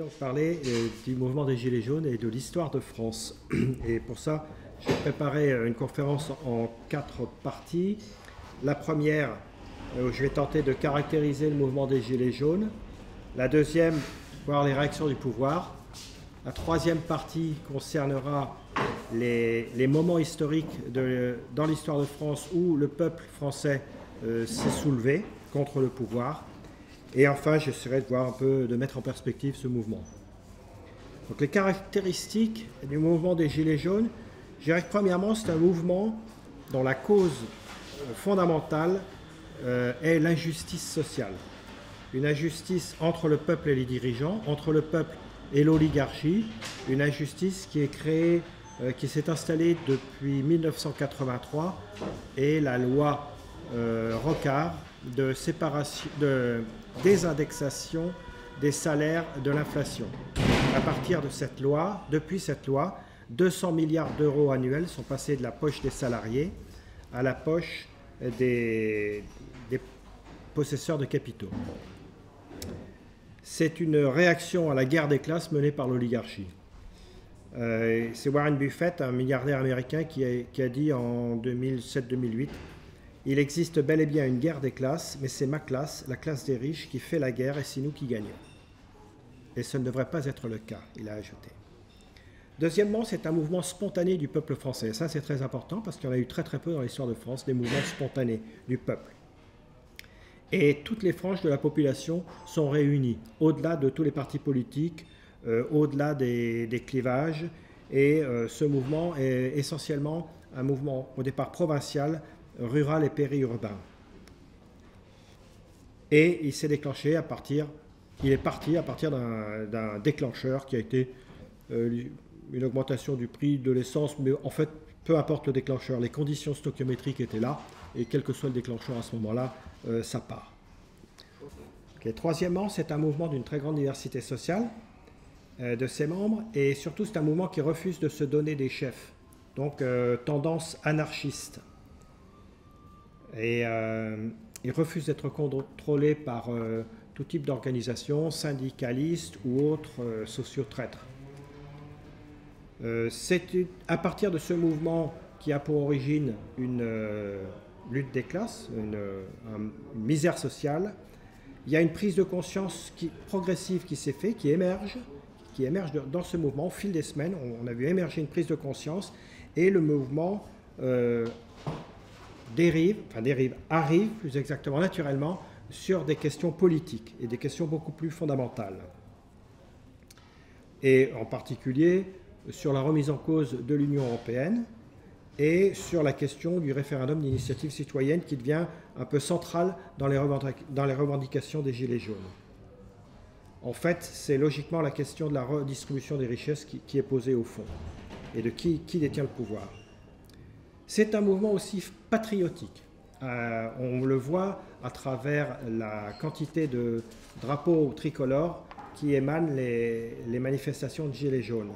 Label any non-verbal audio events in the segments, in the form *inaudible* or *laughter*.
donc parler euh, du mouvement des Gilets jaunes et de l'histoire de France. *clears throat* Et pour ça, j'ai préparé une conférence en quatre parties. La première, euh, je vais tenter de caractériser le mouvement des Gilets jaunes. La deuxième, voir les réactions du pouvoir. La troisième partie concernera les, moments historiques dans l'histoire de France où le peuple français euh, s'est soulevé contre le pouvoir. Et enfin, j'essaierai de voir un peu, de mettre en perspective ce mouvement. Donc les caractéristiques du mouvement des Gilets jaunes, je dirais que premièrement, c'est un mouvement dont la cause euh, fondamentale euh, est l'injustice sociale. Une injustice entre le peuple et les dirigeants, entre le peuple et l'oligarchie, une injustice qui est créée, euh, qui s'est installée depuis 1983 et la loi Rocard de séparation, de désindexation des salaires de l'inflation. À partir de cette loi, depuis cette loi, 200 milliards d'euros annuels sont passés de la poche des salariés à la poche des, possesseurs de capitaux. C'est une réaction à la guerre des classes menée par l'oligarchie. Euh, c'est Warren Buffett, un milliardaire américain, qui a dit en 2007-2008 Il existe bel et bien une guerre des classes, mais c'est ma classe, la classe des riches, qui fait la guerre et c'est nous qui gagnons. Et ce ne devrait pas être le cas, il a ajouté. Deuxièmement, c'est un mouvement spontané du peuple français. Ça, c'est très important parce qu'il y en a eu très très peu dans l'histoire de France, des mouvements spontanés du peuple. Et toutes les franges de la population sont réunies, au-delà de tous les partis politiques, euh, au-delà des, clivages. Et euh, ce mouvement est essentiellement un mouvement au départ provincial, rural et périurbain. Et il s'est déclenché à partir, il est parti à partir d'un déclencheur qui a été euh, une augmentation du prix de l'essence, mais en fait, peu importe le déclencheur, les conditions stoichiométriques étaient là, et quel que soit le déclencheur à ce moment-là, euh, ça part. Troisièmement, c'est un mouvement d'une très grande diversité sociale euh, de ses membres, et surtout c'est un mouvement qui refuse de se donner des chefs, donc tendance anarchiste. Et euh, il refuse d'être contrôlé par euh, tout type d'organisation, syndicalistes ou autres euh, sociotraîtres. C'est à partir de ce mouvement qui a pour origine une lutte des classes, une, un- une misère sociale, il y a une prise de conscience progressive qui s'est faite, qui émerge, qui émerge dans ce mouvement au fil des semaines. On, a vu émerger une prise de conscience et le mouvement dérive, enfin dérive, arrive plus exactement naturellement sur des questions politiques et des questions beaucoup plus fondamentales. Et en particulier sur la remise en cause de l'Union européenne et sur la question du référendum d'initiative citoyenne qui devient un peu centrale dans les, revendications des Gilets jaunes. En fait, c'est logiquement la question de la redistribution des richesses qui, est posée au fond et de qui détient le pouvoir. C'est un mouvement aussi patriotique. Euh, on le voit à travers la quantité de drapeaux tricolores qui émanent les, manifestations de Gilets jaunes.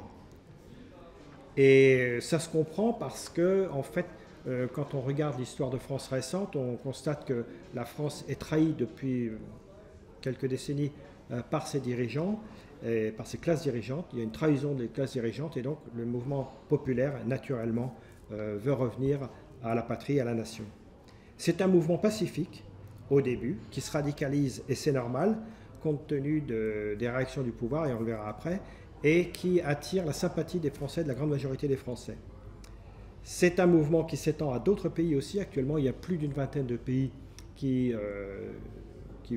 Et ça se comprend parce que, en fait, euh, quand on regarde l'histoire de France récente, on constate que la France est trahie depuis quelques décennies euh, par ses dirigeants, et par ses classes dirigeantes. Il y a une trahison des classes dirigeantes et donc le mouvement populaire, naturellement, veut revenir à la patrie, à la nation. C'est un mouvement pacifique au début, qui se radicalise, et c'est normal, compte tenu de- des réactions du pouvoir, et on le verra après, et qui attire la sympathie des Français, de la grande majorité des Français. C'est un mouvement qui s'étend à d'autres pays aussi. Actuellement, il y a plus d'une vingtaine de pays qui, euh,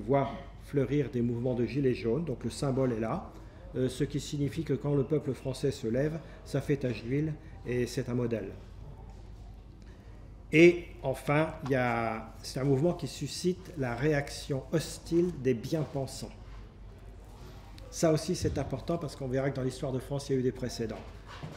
voient fleurir des mouvements de gilets jaunes, donc le symbole est là, euh, ce qui signifie que quand le peuple français se lève, ça fait tache d'huile et c'est un modèle. Et enfin, il y a- c'est un mouvement qui suscite la réaction hostile des bien-pensants. Ça aussi, c'est important parce qu'on verra que dans l'histoire de France, il y a eu des précédents.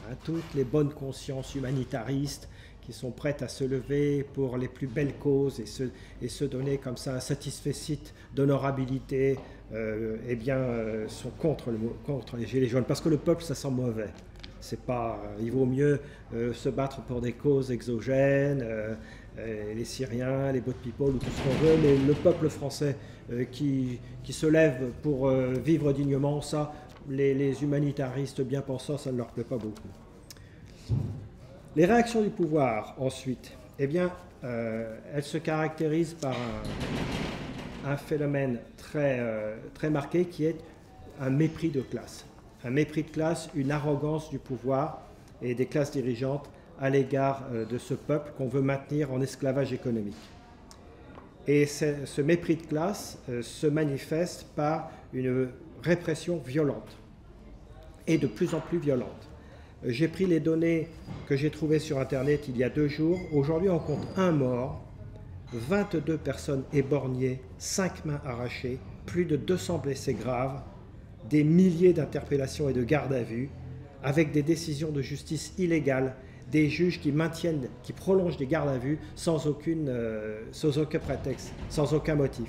Hein, toutes les bonnes consciences humanitaristes qui sont prêtes à se lever pour les plus belles causes et se, et se donner comme ça un satisfecit d'honorabilité, euh, eh bien, euh, sont contre, contre les Gilets jaunes parce que le peuple, ça sent mauvais. C'est pas, euh, il vaut mieux euh, se battre pour des causes exogènes, euh, les Syriens, les boat people ou tout ce qu'on veut, mais le peuple français qui, qui se lève pour vivre dignement, ça, les, humanitaristes bien pensants, ça ne leur plaît pas beaucoup. Les réactions du pouvoir, ensuite, eh bien, elles se caractérisent par un, phénomène très, très marqué qui est un mépris de classe. Un mépris de classe, une arrogance du pouvoir et des classes dirigeantes à l'égard euh, de ce peuple qu'on veut maintenir en esclavage économique. Et ce mépris de classe se manifeste par une répression violente et de plus en plus violente. J'ai pris les données que j'ai trouvées sur Internet il y a deux jours. Aujourd'hui, on compte un mort, 22 personnes éborgnées, 5 mains arrachées, plus de 200 blessés graves, des milliers d'interpellations et de gardes à vue, avec des décisions de justice illégales, des juges qui maintiennent, qui prolongent des gardes à vue sans, aucune, euh, sans aucun prétexte, sans aucun motif,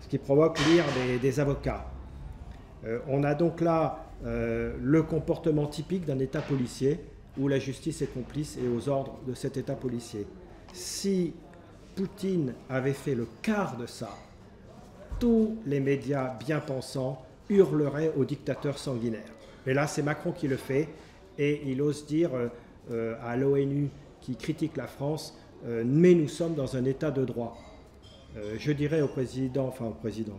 ce qui provoque l'ire des, avocats. Euh, on a donc là euh, le comportement typique d'un État policier où la justice est complice et aux ordres de cet État policier. Si Poutine avait fait le quart de ça, tous les médias bien pensants hurleraient au dictateur sanguinaire. Mais là, c'est Macron qui le fait et il ose dire euh, à l'ONU qui critique la France, mais nous sommes dans un État de droit. je dirais au président, enfin au président,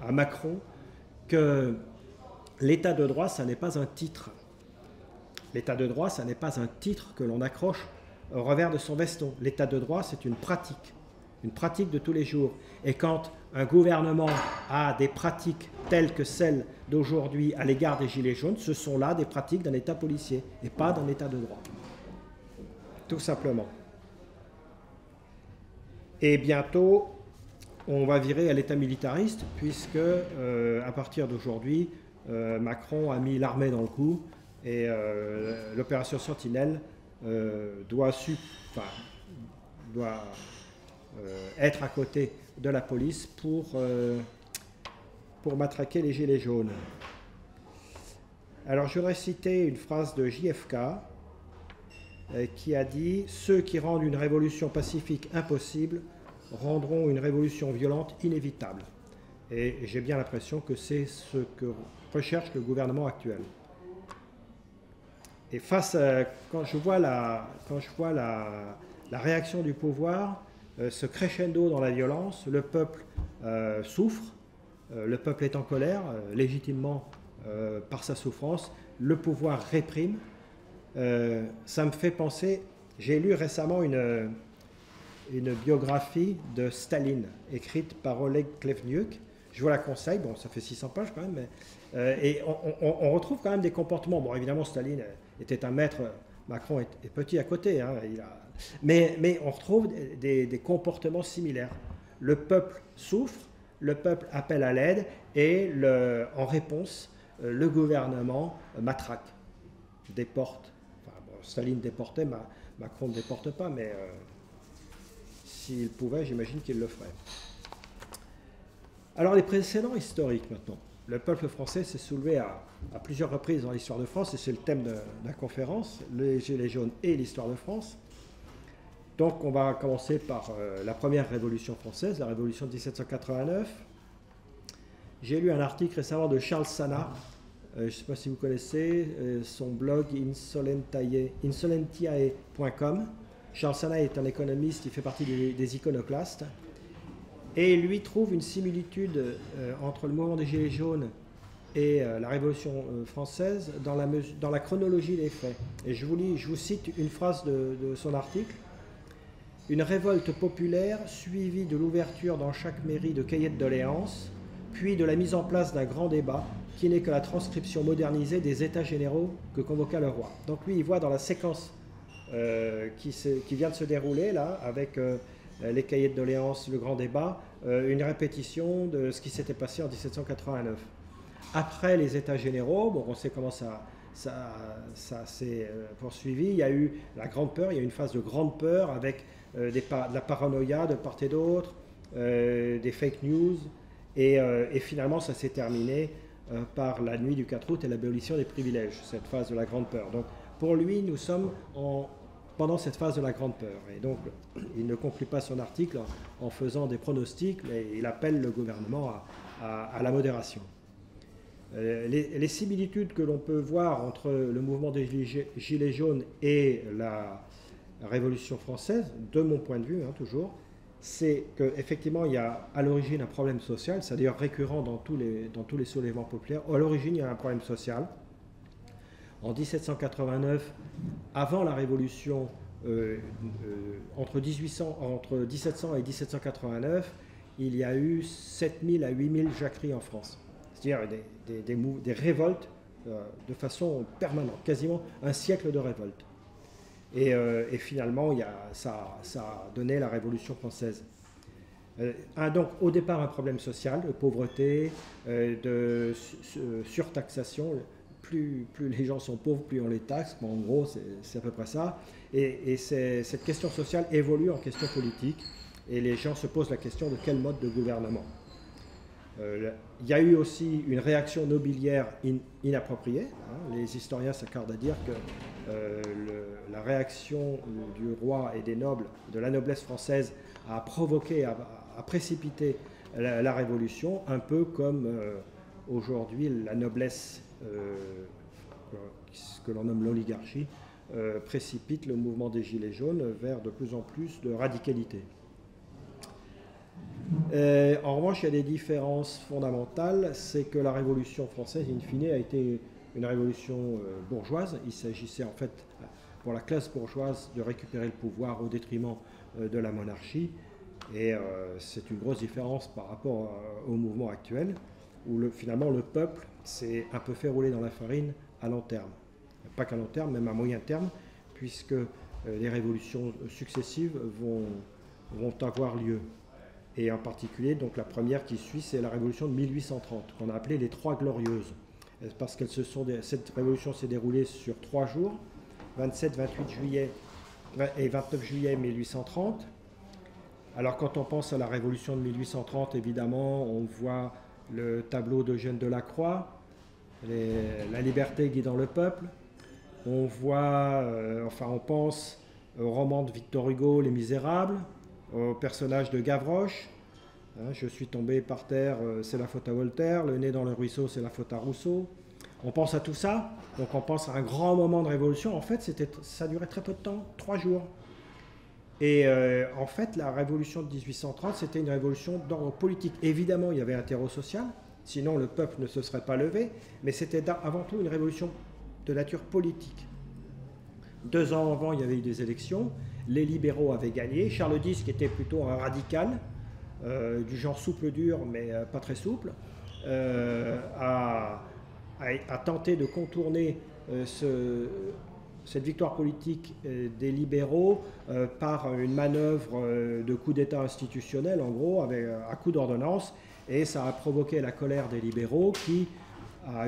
à Macron, que l'état de droit, ça n'est pas un titre. L'état de droit, ça n'est pas un titre que l'on accroche au revers de son veston. L'état de droit, c'est une pratique, une pratique de tous les jours. Et quand un gouvernement a des pratiques telles que celles d'aujourd'hui à l'égard des Gilets jaunes, ce sont là des pratiques d'un État policier et pas d'un État de droit. Tout simplement. Et bientôt, on va virer à l'État militariste, puisque euh, à partir d'aujourd'hui, euh, Macron a mis l'armée dans le coup et euh, l'opération Sentinelle doit, doit être à côté de la police pour, pour matraquer les gilets jaunes. Alors je voudrais citer une phrase de JFK qui a dit Ceux qui rendent une révolution pacifique impossible rendront une révolution violente inévitable. Et j'ai bien l'impression que c'est ce que recherche le gouvernement actuel. Et face quand je vois la, quand je vois la, la réaction du pouvoir, euh, ce crescendo dans la violence, le peuple euh, souffre, euh, le peuple est en colère, légitimement par sa souffrance, le pouvoir réprime. ça me fait penser, j'ai lu récemment une, biographie de Staline, écrite par Oleg Klevniuk. Je vous la conseille, bon, ça fait 600 pages quand même, euh, et on, retrouve quand même des comportements. Bon, évidemment, Staline était un maître, Macron est, petit à côté, hein, il a, mais, on retrouve des, comportements similaires. Le peuple souffre, le peuple appelle à l'aide, et en réponse, euh, le gouvernement matraque, déporte. Staline déportait, Macron ne déporte pas, mais euh, s'il pouvait, j'imagine qu'il le ferait. Alors les précédents historiques maintenant. Le peuple français s'est soulevé à, plusieurs reprises dans l'histoire de France, et c'est le thème de, la conférence, les Gilets jaunes et l'histoire de France. Donc on va commencer par euh, la première révolution française, la révolution de 1789. J'ai lu un article récemment de Charles Sana, euh, je ne sais pas si vous connaissez, euh, son blog insolentiae.com. Charles Sana est un économiste, il fait partie des, iconoclastes. Et lui trouve une similitude entre le mouvement des Gilets jaunes et la Révolution française dans la, chronologie des faits. Et je vous, cite une phrase de son article. Une révolte populaire suivie de l'ouverture dans chaque mairie de cahiers de doléances, puis de la mise en place d'un grand débat qui n'est que la transcription modernisée des états généraux que convoqua le roi. Donc lui, il voit dans la séquence euh, qui, vient de se dérouler là, avec euh, les cahiers de doléances, le grand débat, euh, une répétition de ce qui s'était passé en 1789. Après les États généraux, bon, on sait comment ça, s'est poursuivi. Il y a eu la grande peur, il y a eu une phase de grande peur avec des de la paranoïa de part et d'autre, des fake news, et, et finalement ça s'est terminé par la nuit du 4 août et l'abolition des privilèges, cette phase de la grande peur. Donc pour lui, nous sommes en, pendant cette phase de la grande peur. Et donc, *clears throat* il ne conclut pas son article en, faisant des pronostics, mais il appelle le gouvernement à, la modération. les, similitudes que l'on peut voir entre le mouvement des Gilets jaunes et la, Révolution française, de mon point de vue, hein, toujours, c'est qu'effectivement, il y a à l'origine un problème social, c'est d'ailleurs récurrent dans tous, les, soulèvements populaires. À l'origine, il y a un problème social. En 1789, avant la Révolution, euh, euh, entre, 1800, entre 1700 et 1789, il y a eu 7000 à 8000 jacqueries en France. C'est-à-dire des, des, des, révoltes euh, de façon permanente, quasiment un siècle de révoltes. Et, finalement, ça, ça, a donné la Révolution française. donc au départ un problème social, de pauvreté, de surtaxation plus, les gens sont pauvres, plus on les taxe. en gros, c'est à peu près ça. Et, cette question sociale évolue en question politique. Et les gens se posent la question de quel mode de gouvernement. Euh, il y a eu aussi une réaction nobiliaire inappropriée. Hein. Les historiens s'accordent à dire que euh, la réaction du roi et des nobles, de la noblesse française, a provoqué, a, précipité la, révolution, un peu comme euh, aujourd'hui la noblesse ce que l'on nomme l'oligarchie, précipite le mouvement des Gilets jaunes vers de plus en plus de radicalité. Euh, en revanche, il y a des différences fondamentales. C'est que la Révolution française, in fine, a été une révolution bourgeoise. Il s'agissait en fait pour la classe bourgeoise de récupérer le pouvoir au détriment de la monarchie. Et c'est une grosse différence par rapport au mouvement actuel, où le, finalement le peuple c'est un peu fait rouler dans la farine à long terme. Pas qu'à long terme, même à moyen terme, puisque euh, les révolutions successives vont avoir lieu. Et en particulier, donc la première qui suit, c'est la révolution de 1830, qu'on a appelée les Trois Glorieuses. Parce que cette révolution s'est déroulée sur trois jours, 27, 28 juillet et 29 juillet 1830. Alors quand on pense à la révolution de 1830, évidemment, on voit le tableau d'Eugène Delacroix, La liberté guidant le peuple. On voit, euh, enfin on pense au roman de Victor Hugo, Les Misérables, au personnage de Gavroche. Hein, je suis tombé par terre, euh, c'est la faute à Voltaire. Le nez dans le ruisseau, c'est la faute à Rousseau. On pense à tout ça, donc on pense à un grand moment de révolution. En fait, ça durait très peu de temps, trois jours. Et euh, en fait, la révolution de 1830, c'était une révolution d'ordre politique. Évidemment, il y avait un terreau social, sinon le peuple ne se serait pas levé, mais c'était avant tout une révolution de nature politique. Deux ans avant, il y avait eu des élections, les libéraux avaient gagné, Charles X, qui était plutôt un radical, euh, du genre souple-dur, mais euh, pas très souple, a, a, tenté de contourner ce, cette victoire politique euh, des libéraux euh, par une manœuvre euh, de coup d'État institutionnel, en gros, avec, à coup d'ordonnance, et ça a provoqué la colère des libéraux qui a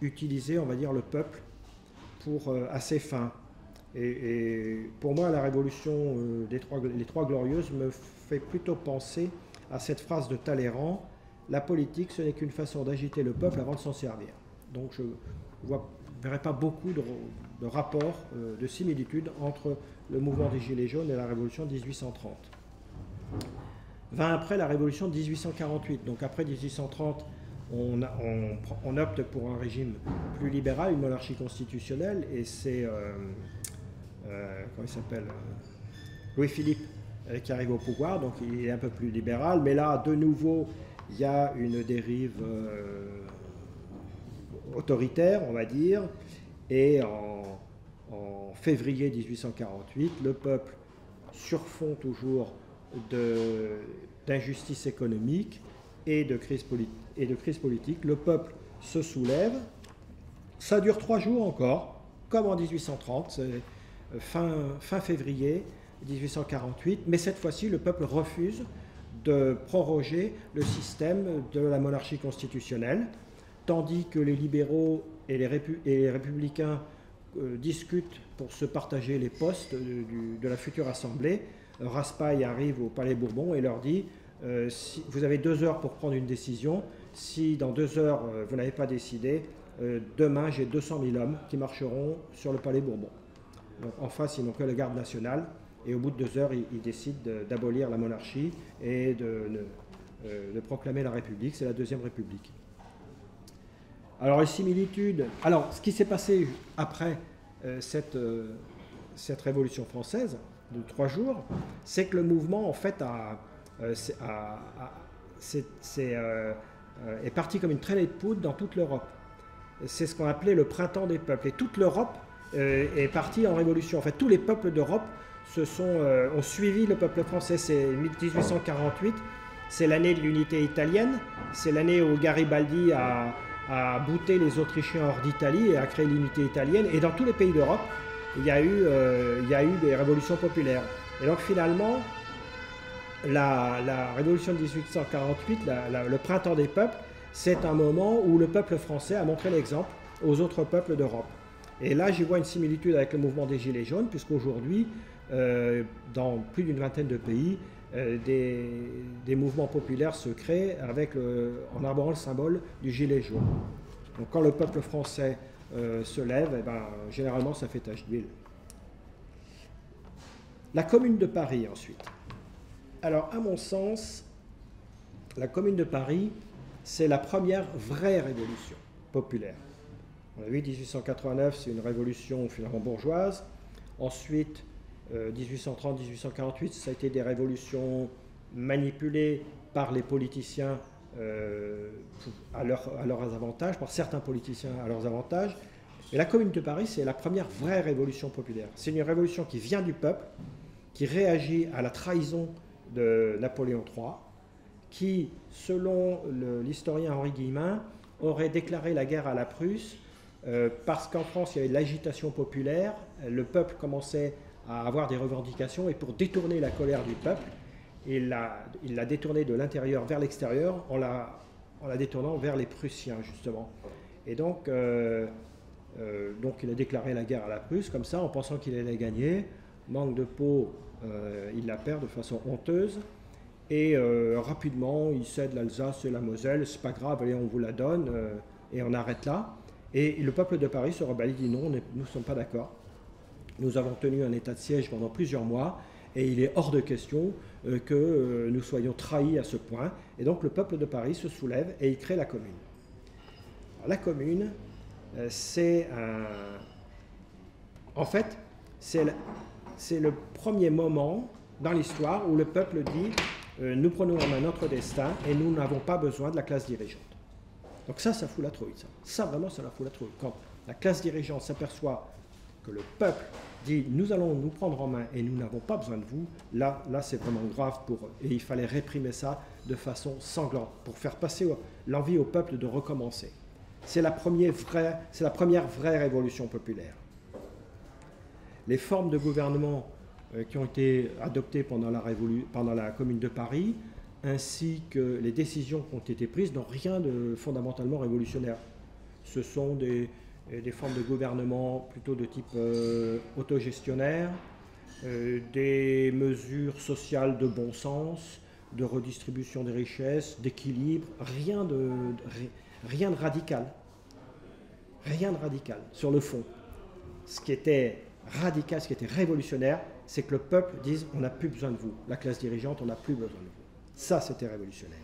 utilisé, on va dire, le peuple pour, à ses fins. Et, pour moi, la révolution des trois, Glorieuses me fait plutôt penser à cette phrase de Talleyrand La politique, ce n'est qu'une façon d'agiter le peuple avant de s'en servir. Donc je ne verrait pas beaucoup de, rapports, euh, de similitudes entre le mouvement des Gilets jaunes et la Révolution de 1830. Vint après la Révolution de 1848. Donc après 1830, on, opte pour un régime plus libéral, une monarchie constitutionnelle, et c'est, euh, euh, comment il s'appelle, Louis-Philippe qui arrive au pouvoir, donc il est un peu plus libéral, mais là, de nouveau, il y a une dérive autoritaire, on va dire, et en, février 1848, le peuple, sur fond toujours d'injustice économique et de, crise et de crise politique, le peuple se soulève. Ça dure trois jours encore, comme en 1830, fin, février 1848, mais cette fois-ci, le peuple refuse de proroger le système de la monarchie constitutionnelle tandis que les libéraux et les, républicains euh, discutent pour se partager les postes de, la future Assemblée, Raspail arrive au Palais Bourbon et leur dit euh, si, Vous avez deux heures pour prendre une décision. Si dans deux heures euh, vous n'avez pas décidé, demain j'ai 200 000 hommes qui marcheront sur le Palais Bourbon. En face, ils n'ont que la garde nationale. Et au bout de deux heures, ils, décident d'abolir la monarchie et de proclamer la République. C'est la Deuxième République. Alors les similitudes. Alors ce qui s'est passé après cette, cette révolution française de trois jours, c'est que le mouvement en fait est parti comme une traînée de poudre dans toute l'Europe. C'est ce qu'on appelait le printemps des peuples. Et toute l'Europe est partie en révolution. En fait, tous les peuples d'Europe se sont, ont suivi le peuple français. C'est 1848 c'est l'année de l'unité italienne, c'est l'année où Garibaldi a, bouté les Autrichiens hors d'Italie et a créé l'unité italienne. Et dans tous les pays d'Europe, il, y a eu, euh, il y eu des révolutions populaires. Et donc finalement, la, révolution de 1848, le printemps des peuples, c'est un moment où le peuple français a montré l'exemple aux autres peuples d'Europe. Et là, j'y vois une similitude avec le mouvement des Gilets jaunes, puisqu'aujourd'hui, euh, dans plus d'une vingtaine de pays, euh, des, mouvements populaires se créent avec en arborant le symbole du gilet jaune. Donc quand le peuple français euh, se lève, eh ben, généralement ça fait tache d'huile. La commune de Paris ensuite. Alors à mon sens, la commune de Paris, c'est la première vraie révolution populaire. On a vu 1889, c'est une révolution finalement bourgeoise. Ensuite, 1830-1848, euh, ça a été des révolutions manipulées par les politiciens euh, à, leurs avantages, par certains politiciens à leurs avantages. Et la Commune de Paris, c'est la première vraie révolution populaire. C'est une révolution qui vient du peuple, qui réagit à la trahison de Napoléon III, qui, selon l'historien Henri Guillemin, aurait déclaré la guerre à la Prusse parce qu'en France, il y avait l'agitation populaire, le peuple commençait à avoir des revendications et pour détourner la colère du peuple, il l'a détournée de l'intérieur vers l'extérieur en la, détournant vers les Prussiens, justement. Et donc, euh, euh, donc il a déclaré la guerre à la Prusse, comme ça, en pensant qu'il allait gagner. Manque de peau, euh, il la perd de façon honteuse. Et rapidement, il cède l'Alsace et la Moselle, c'est pas grave, allez, on vous la donne, et on arrête là. Et le peuple de Paris se rebelle, dit non, nous ne sommes pas d'accord. Nous avons tenu un état de siège pendant plusieurs mois et il est hors de question euh, que euh, nous soyons trahis à ce point. Et donc le peuple de Paris se soulève et il crée la commune. la commune, euh, c'est un... En fait, c'est le, premier moment dans l'histoire où le peuple dit nous prenons en main notre destin et nous n'avons pas besoin de la classe dirigeante. Donc ça, ça fout la trouille. Ça, ça vraiment, ça la fout la trouille. Quand la classe dirigeante s'aperçoit que le peuple dit nous allons nous prendre en main et nous n'avons pas besoin de vous, là, là c'est vraiment grave pour eux. Et il fallait réprimer ça de façon sanglante pour faire passer l'envie au peuple de recommencer. C'est la, première vraie, la première vraie révolution populaire. Les formes de gouvernement euh, qui ont été adoptées pendant la, pendant la Commune de Paris, ainsi que les décisions qui ont été prises, n'ont rien de fondamentalement révolutionnaire. Ce sont des, des formes de gouvernement plutôt de type euh, autogestionnaire, euh, des mesures sociales de bon sens, de redistribution des richesses, d'équilibre, rien de, rien de radical. Rien de radical sur le fond. Ce qui était radical, ce qui était révolutionnaire, c'est que le peuple dise on n'a plus besoin de vous. La classe dirigeante, on n'a plus besoin de vous. Ça, c'était révolutionnaire.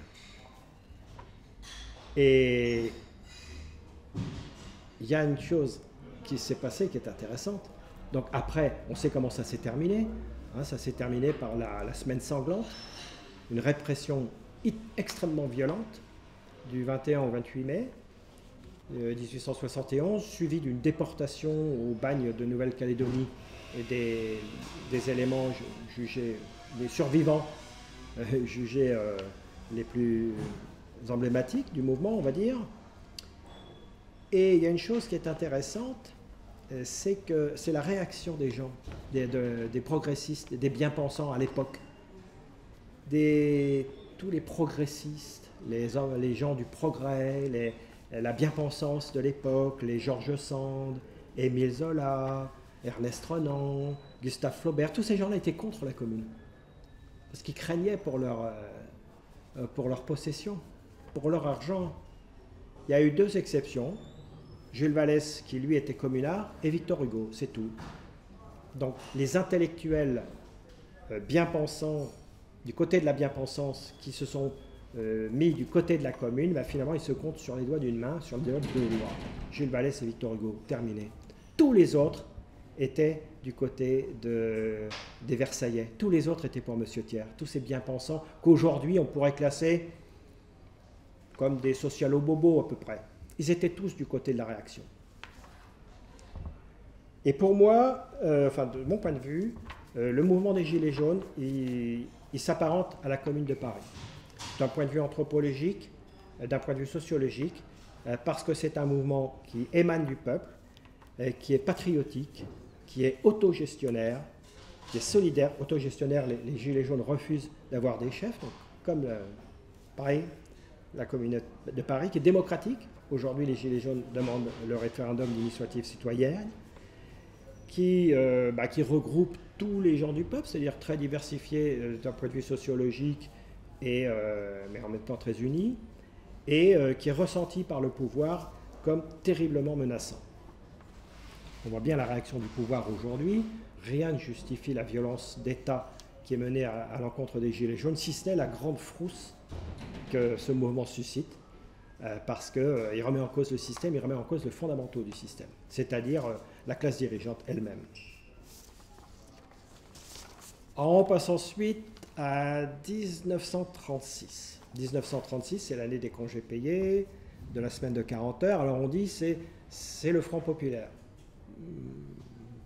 Et il y a une chose qui s'est passée qui est intéressante. Donc après, on sait comment ça s'est terminé. Hein, ça s'est terminé par la, semaine sanglante, une répression extrêmement violente du 21 au 28 mai 1871, euh, suivie d'une déportation au bagne de Nouvelle-Calédonie et des, éléments jugés, les survivants jugés euh, les plus emblématiques du mouvement, on va dire. Et il y a une chose qui est intéressante, euh, c'est que c'est la réaction des gens, des, progressistes, des bien-pensants à l'époque. tous les progressistes, les, les gens du progrès, la bien-pensance de l'époque, les Georges Sand, Émile Zola, Ernest Renan, Gustave Flaubert, tous ces gens-là étaient contre la commune. Parce qu'ils craignaient pour leur, euh, euh, pour leur possession, pour leur argent. Il y a eu deux exceptions. Jules Vallès, qui lui était communard, et Victor Hugo, c'est tout. Donc les intellectuels euh, bien pensants, du côté de la bien-pensance, qui se sont mis du côté de la commune, bah, finalement, ils se comptent sur les doigts d'une main, sur le doigt de deux doigts. Jules Vallès et Victor Hugo, terminé. Tous les autres étaient du côté de, des Versaillais. Tous les autres étaient pour M. Thiers. Tous ces bien-pensants qu'aujourd'hui, on pourrait classer comme des socialo-bobos à peu près. Ils étaient tous du côté de la réaction. Et pour moi, euh, enfin de mon point de vue, euh, le mouvement des Gilets jaunes, il, s'apparente à la Commune de Paris, d'un point de vue anthropologique, euh, d'un point de vue sociologique, parce que c'est un mouvement qui émane du peuple, qui est patriotique, qui est autogestionnaire, qui est solidaire. Autogestionnaire, les, Gilets jaunes refusent d'avoir des chefs, comme Paris, la Commune de Paris, qui est démocratique. Aujourd'hui, les Gilets jaunes demandent le référendum d'initiative citoyenne qui, euh, bah, regroupe tous les gens du peuple, c'est-à-dire très diversifié euh, d'un point de vue sociologique, euh, mais en même temps très unis, et qui est ressenti par le pouvoir comme terriblement menaçant. On voit bien la réaction du pouvoir aujourd'hui. Rien ne justifie la violence d'État qui est menée à, l'encontre des Gilets jaunes, si ce n'est la grande frousse que ce mouvement suscite. parce qu'il remet en cause le système, il remet en cause les fondamentaux du système, c'est-à-dire la classe dirigeante elle-même. On passe ensuite à 1936. 1936, c'est l'année des congés payés, de la semaine de 40 heures. Alors on dit c'est le Front populaire.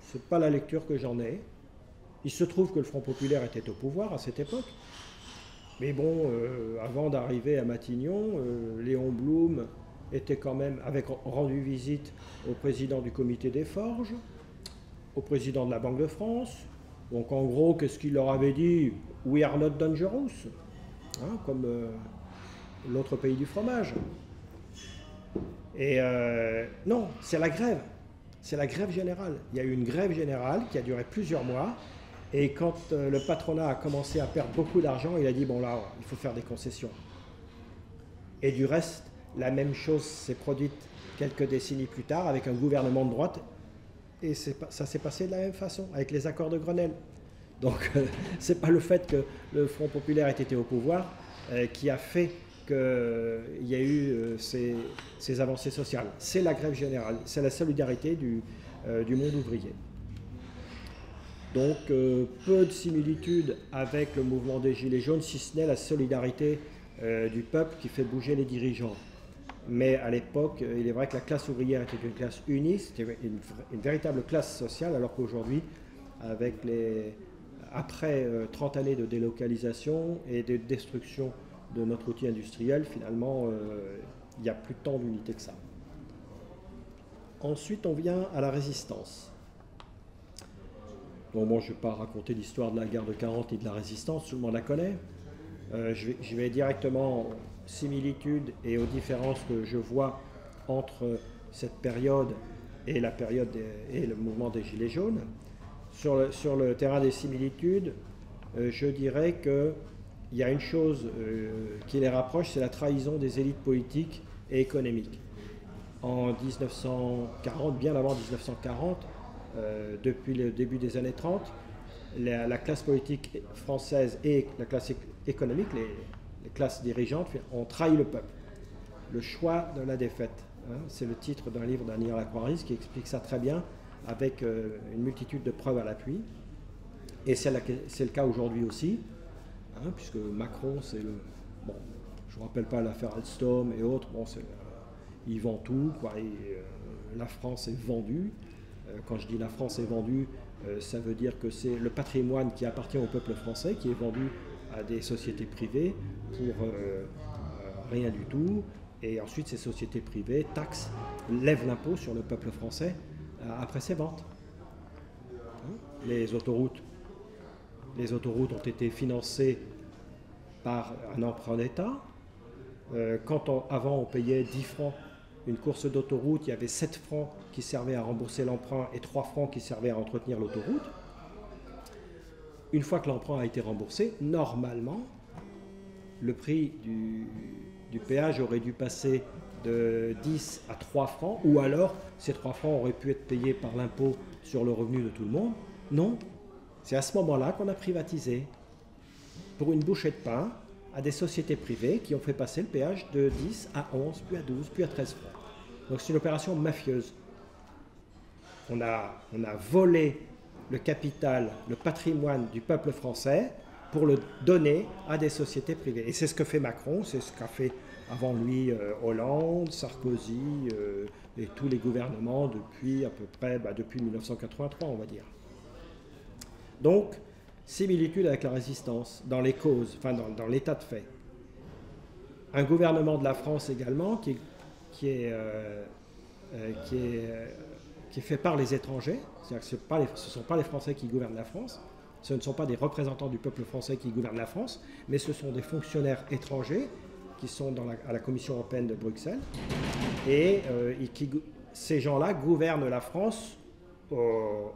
C'est pas la lecture que j'en ai. Il se trouve que le Front populaire était au pouvoir à cette époque. Mais bon, euh, avant d'arriver à Matignon, euh, Léon Blum était quand même, avec rendu visite au président du comité des forges, au président de la Banque de France. Donc en gros, qu'est-ce qu'il leur avait dit? We are not dangerous, hein, comme euh, l'autre pays du fromage. Et non, c'est la grève. C'est la grève générale. Il y a eu une grève générale qui a duré plusieurs mois. Et quand euh, le patronat a commencé à perdre beaucoup d'argent, il a dit, bon là, il faut faire des concessions. Et du reste, la même chose s'est produite quelques décennies plus tard avec un gouvernement de droite et ça s'est passé de la même façon avec les accords de Grenelle. Donc *laughs* ce n'est pas le fait que le Front populaire ait été au pouvoir euh, qui a fait qu'il y a eu euh, ces, avancées sociales. C'est la grève générale, c'est la solidarité du, euh, monde ouvrier. Donc peu de similitudes avec le mouvement des Gilets jaunes, si ce n'est la solidarité du peuple qui fait bouger les dirigeants. Mais à l'époque, il est vrai que la classe ouvrière était une classe unie, c'était une, véritable classe sociale, alors qu'aujourd'hui, avec les, après 30 euh, années de délocalisation et de destruction de notre outil industriel, finalement, euh, il n'y a plus tant d'unité que ça. Ensuite, on vient à la résistance. Bon, moi, je ne vais pas raconter l'histoire de la guerre de 40 et de la résistance, tout le monde la connaît. Euh, je, vais, directement similitudes et aux différences que je vois entre cette période et la période et le mouvement des Gilets jaunes. Sur le, terrain des similitudes, euh, je dirais qu'il y a une chose euh, qui les rapproche, c'est la trahison des élites politiques et économiques. En 1940, bien avant 1940, euh, depuis le début des années 30, la, la, classe politique française et la classe économique, les, les classes dirigeantes ont trahi le peuple. Le choix de la défaite. Hein, c'est le titre d'un livre d'Annie Lacroix qui explique ça très bien avec euh, une multitude de preuves à l'appui. Et c'est le cas aujourd'hui aussi, hein, puisque Macron, c'est le. Bon, je ne rappelle pas l'affaire Alstom et autres, bon, c'est, euh, ils vendent tout, euh, la France est vendue. quand je dis la France est vendue, ça veut dire que c'est le patrimoine qui appartient au peuple français qui est vendu à des sociétés privées pour euh, euh, rien du tout. Et ensuite, ces sociétés privées taxent, lèvent l'impôt sur le peuple français euh, après ses ventes. Hein? Les autoroutes, les autoroutes ont été financées par un emprunt d'État. quand avant on payait 10 francs une course d'autoroute, il y avait 7 francs qui servaient à rembourser l'emprunt et 3 francs qui servaient à entretenir l'autoroute une fois que l'emprunt a été remboursé, normalement, le prix du, péage aurait dû passer de 10 à 3 francs, ou alors ces 3 francs auraient pu être payés par l'impôt sur le revenu de tout le monde. Non, c'est à ce moment-là qu'on a privatisé. Pour une bouchée de pain, à des sociétés privées qui ont fait passer le péage de 10 à 11, puis à 12, puis à 13 francs. Donc c'est une opération mafieuse. On a, on a volé le capital, le patrimoine du peuple français pour le donner à des sociétés privées. Et c'est ce que fait Macron, c'est ce qu'a fait avant lui euh, Hollande, Sarkozy euh, et tous les gouvernements depuis à peu près bah, depuis 1983, on va dire. Donc, similitude avec la résistance dans les causes, enfin dans, l'état de fait. Un gouvernement de la France également qui, est, euh, qui est, qui est fait par les étrangers, c'est-à-dire que ce ne sont pas les Français qui gouvernent la France, ce ne sont pas des représentants du peuple français qui gouvernent la France, mais ce sont des fonctionnaires étrangers qui sont à la Commission européenne de Bruxelles. Et, euh, qui, ces gens-là gouvernent la France au,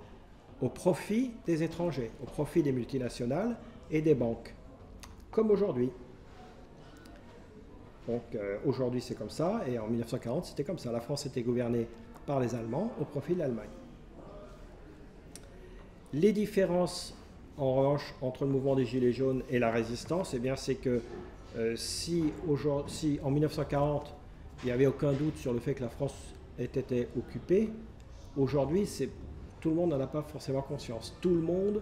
profit des étrangers, au profit des multinationales et des banques, comme aujourd'hui. Donc euh, aujourd'hui c'est comme ça, et en 1940 c'était comme ça. La France était gouvernée par les Allemands au profit de l'Allemagne. Les différences en revanche entre le mouvement des Gilets jaunes et la résistance, eh bien c'est que euh, si, si, en 1940, il n'y avait aucun doute sur le fait que la France était occupée, aujourd'hui, tout le monde n'en a pas forcément conscience. Tout le monde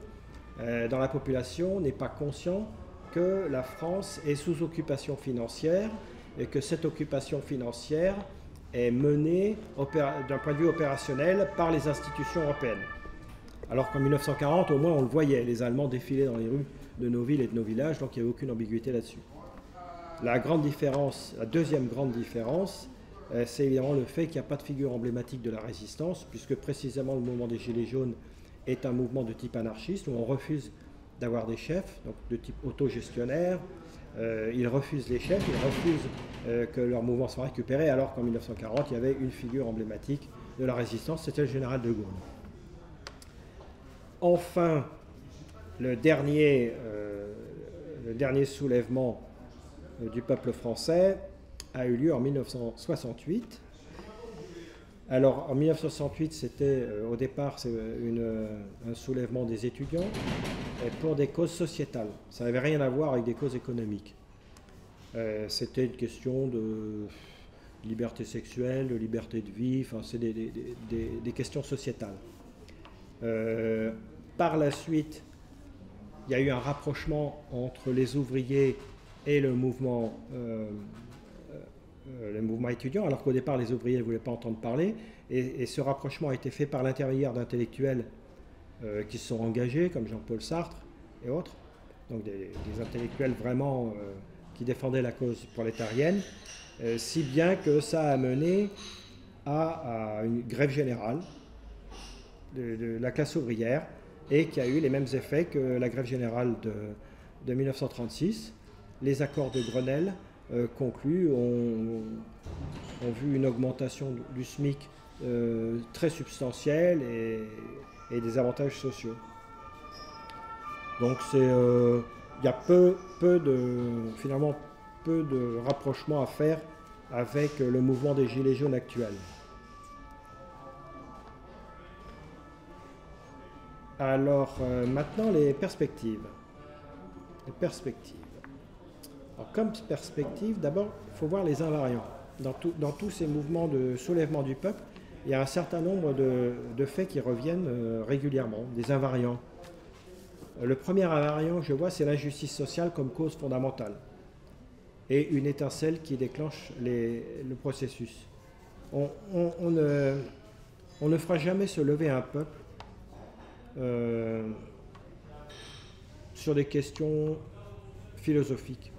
euh, dans la population n'est pas conscient que la France est sous occupation financière et que cette occupation financière est menée d'un point de vue opérationnel par les institutions européennes. Alors qu'en 1940, au moins, on le voyait, les Allemands défilaient dans les rues de nos villes et de nos villages, donc il n'y avait aucune ambiguïté là-dessus. La grande différence, la deuxième grande différence, c'est évidemment le fait qu'il n'y a pas de figure emblématique de la résistance, puisque précisément le mouvement des Gilets jaunes est un mouvement de type anarchiste, où on refuse d'avoir des chefs, donc de type autogestionnaire. Euh, ils refusent les chefs, ils refusent euh, que leur mouvement soit récupéré, alors qu'en 1940, il y avait une figure emblématique de la résistance, c'était le général de Gaulle. Enfin, le dernier, soulèvement euh, du peuple français a eu lieu en 1968. Alors en 1968, c'était euh, au départ une, un soulèvement des étudiants pour des causes sociétales. Ça n'avait rien à voir avec des causes économiques. Euh, c'était une question de liberté sexuelle, de liberté de vie, enfin c'est des, des, questions sociétales. par la suite, il y a eu un rapprochement entre les ouvriers et le mouvement, euh, euh, le mouvement étudiant, alors qu'au départ les ouvriers ne voulaient pas entendre parler. Et, ce rapprochement a été fait par l'intermédiaire d'intellectuels euh, qui se sont engagés, comme Jean-Paul Sartre et autres, donc des, intellectuels vraiment qui défendaient la cause prolétarienne, si bien que ça a mené à, une grève générale de, la classe ouvrière et qui a eu les mêmes effets que la grève générale de 1936 les accords de Grenelle euh, conclus ont, vu une augmentation du SMIC euh, très substantielle et, des avantages sociaux. Donc euh, il y a peu, peu de, finalement, peu de rapprochement à faire avec le mouvement des Gilets jaunes actuels. Alors maintenant les perspectives. Les perspectives comme perspective, d'abord, il faut voir les invariants. Dans, tous ces mouvements de soulèvement du peuple, il y a un certain nombre de, faits qui reviennent euh, régulièrement, des invariants. Euh, le premier invariant je vois, c'est l'injustice sociale comme cause fondamentale et une étincelle qui déclenche le processus. On, ne, on, ne, fera jamais se lever un peuple euh, sur des questions philosophiques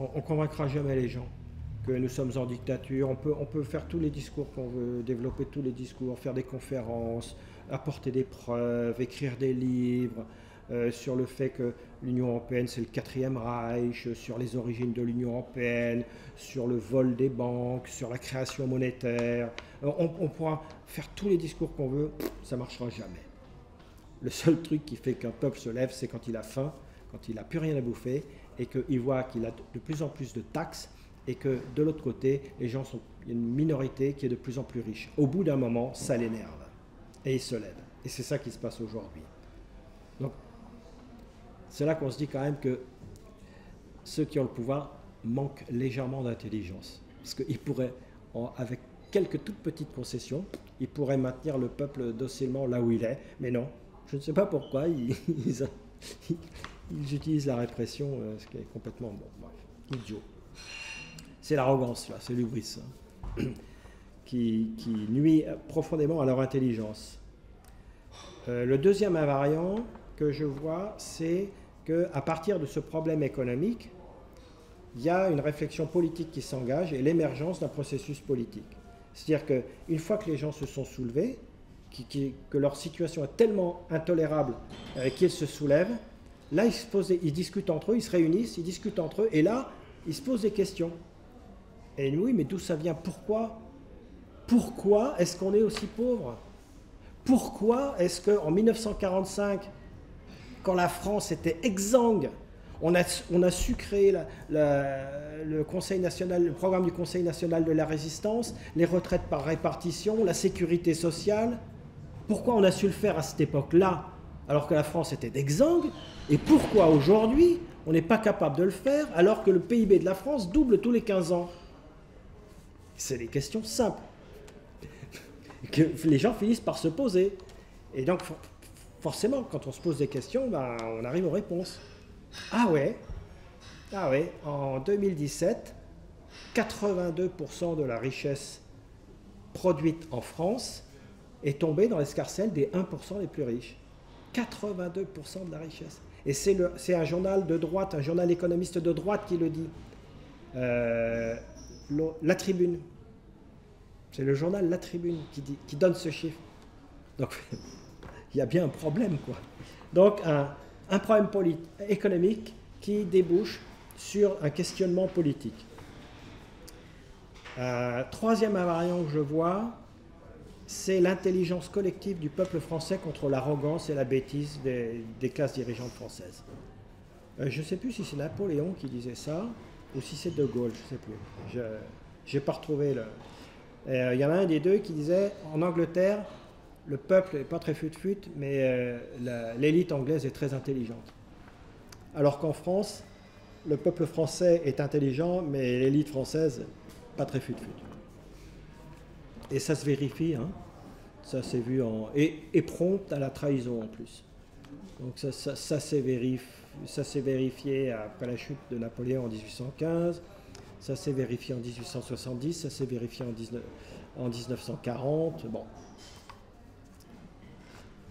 on ne convaincra jamais les gens que nous sommes en dictature. On peut, on peut faire tous les discours qu'on veut, développer tous les discours, faire des conférences, apporter des preuves, écrire des livres euh, sur le fait que l'Union européenne c'est le quatrième Reich, sur les origines de l'Union européenne, sur le vol des banques, sur la création monétaire. Euh, on, on, pourra faire tous les discours qu'on veut, ça marchera jamais. Le seul truc qui fait qu'un peuple se lève, c'est quand il a faim, quand il n'a plus rien à bouffer et qu'il voit qu'il a de plus en plus de taxes et que de l'autre côté, les gens sont une minorité qui est de plus en plus riche. Au bout d'un moment, ça l'énerve et il se lève. Et c'est ça qui se passe aujourd'hui. Donc, c'est là qu'on se dit quand même que ceux qui ont le pouvoir manquent légèrement d'intelligence. Parce qu'ils pourraient, avec quelques toutes petites concessions, ils pourraient maintenir le peuple docilement là où il est. Mais non, je ne sais pas pourquoi, ils, *laughs* utilisent la répression, euh, ce qui est complètement idiot. C'est l'arrogance, c'est l'ubris, hein, *clears throat* qui, nuit profondément à leur intelligence. Euh, le deuxième invariant que je vois, c'est qu'à partir de ce problème économique, il y a une réflexion politique qui s'engage et l'émergence d'un processus politique. C'est-à-dire qu'une fois que les gens se sont soulevés, que leur situation est tellement intolérable euh, qu'ils se soulèvent, là ils, se posent, ils discutent entre eux, ils se réunissent, ils discutent entre eux, et là ils se posent des questions. Et oui, mais d'où ça vient? Pourquoi? Pourquoi est-ce qu'on est aussi pauvre? Pourquoi est-ce qu'en 1945, quand la France était exsangue on a, su créer national, le programme du Conseil national de la résistance, les retraites par répartition, la sécurité sociale? Pourquoi on a su le faire à cette époque-là, alors que la France était exsangue Et pourquoi aujourd'hui, on n'est pas capable de le faire, alors que le PIB de la France double tous les 15 ans? C'est des questions simples, *laughs* que les gens finissent par se poser. Et donc, forcément, quand on se pose des questions, ben, on arrive aux réponses. Ah ouais, ah ouais, en 2017, 82% de la richesse produite en France est tombée dans l'escarcelle des 1% les plus riches. 82% de la richesse. Et c'est un journal de droite, un journal économiste de droite qui le dit. Euh, la Tribune. C'est le journal La Tribune qui, dit, qui donne ce chiffre. Donc, *laughs* il y a bien un problème, quoi. Donc, un, problème économique qui débouche sur un questionnement politique. Euh, troisième invariant que je vois, c'est l'intelligence collective du peuple français contre l'arrogance et la bêtise des, classes dirigeantes françaises. Euh, je ne sais plus si c'est Napoléon qui disait ça ou si c'est De Gaulle, je ne sais plus. Je n'ai pas retrouvé le... Euh, il y en a un des deux qui disait en Angleterre, le peuple n'est pas très fut-fut, mais euh, l'élite anglaise est très intelligente. Alors qu'en France, le peuple français est intelligent, mais l'élite française, pas très fut-fut. Et ça se vérifie, hein. ça s'est vu en... Et, et, à la trahison en plus. Donc ça, ça, s'est vérifié, après la chute de Napoléon en 1815, ça s'est vérifié en 1870, ça s'est vérifié en, 19, en 1940. Bon,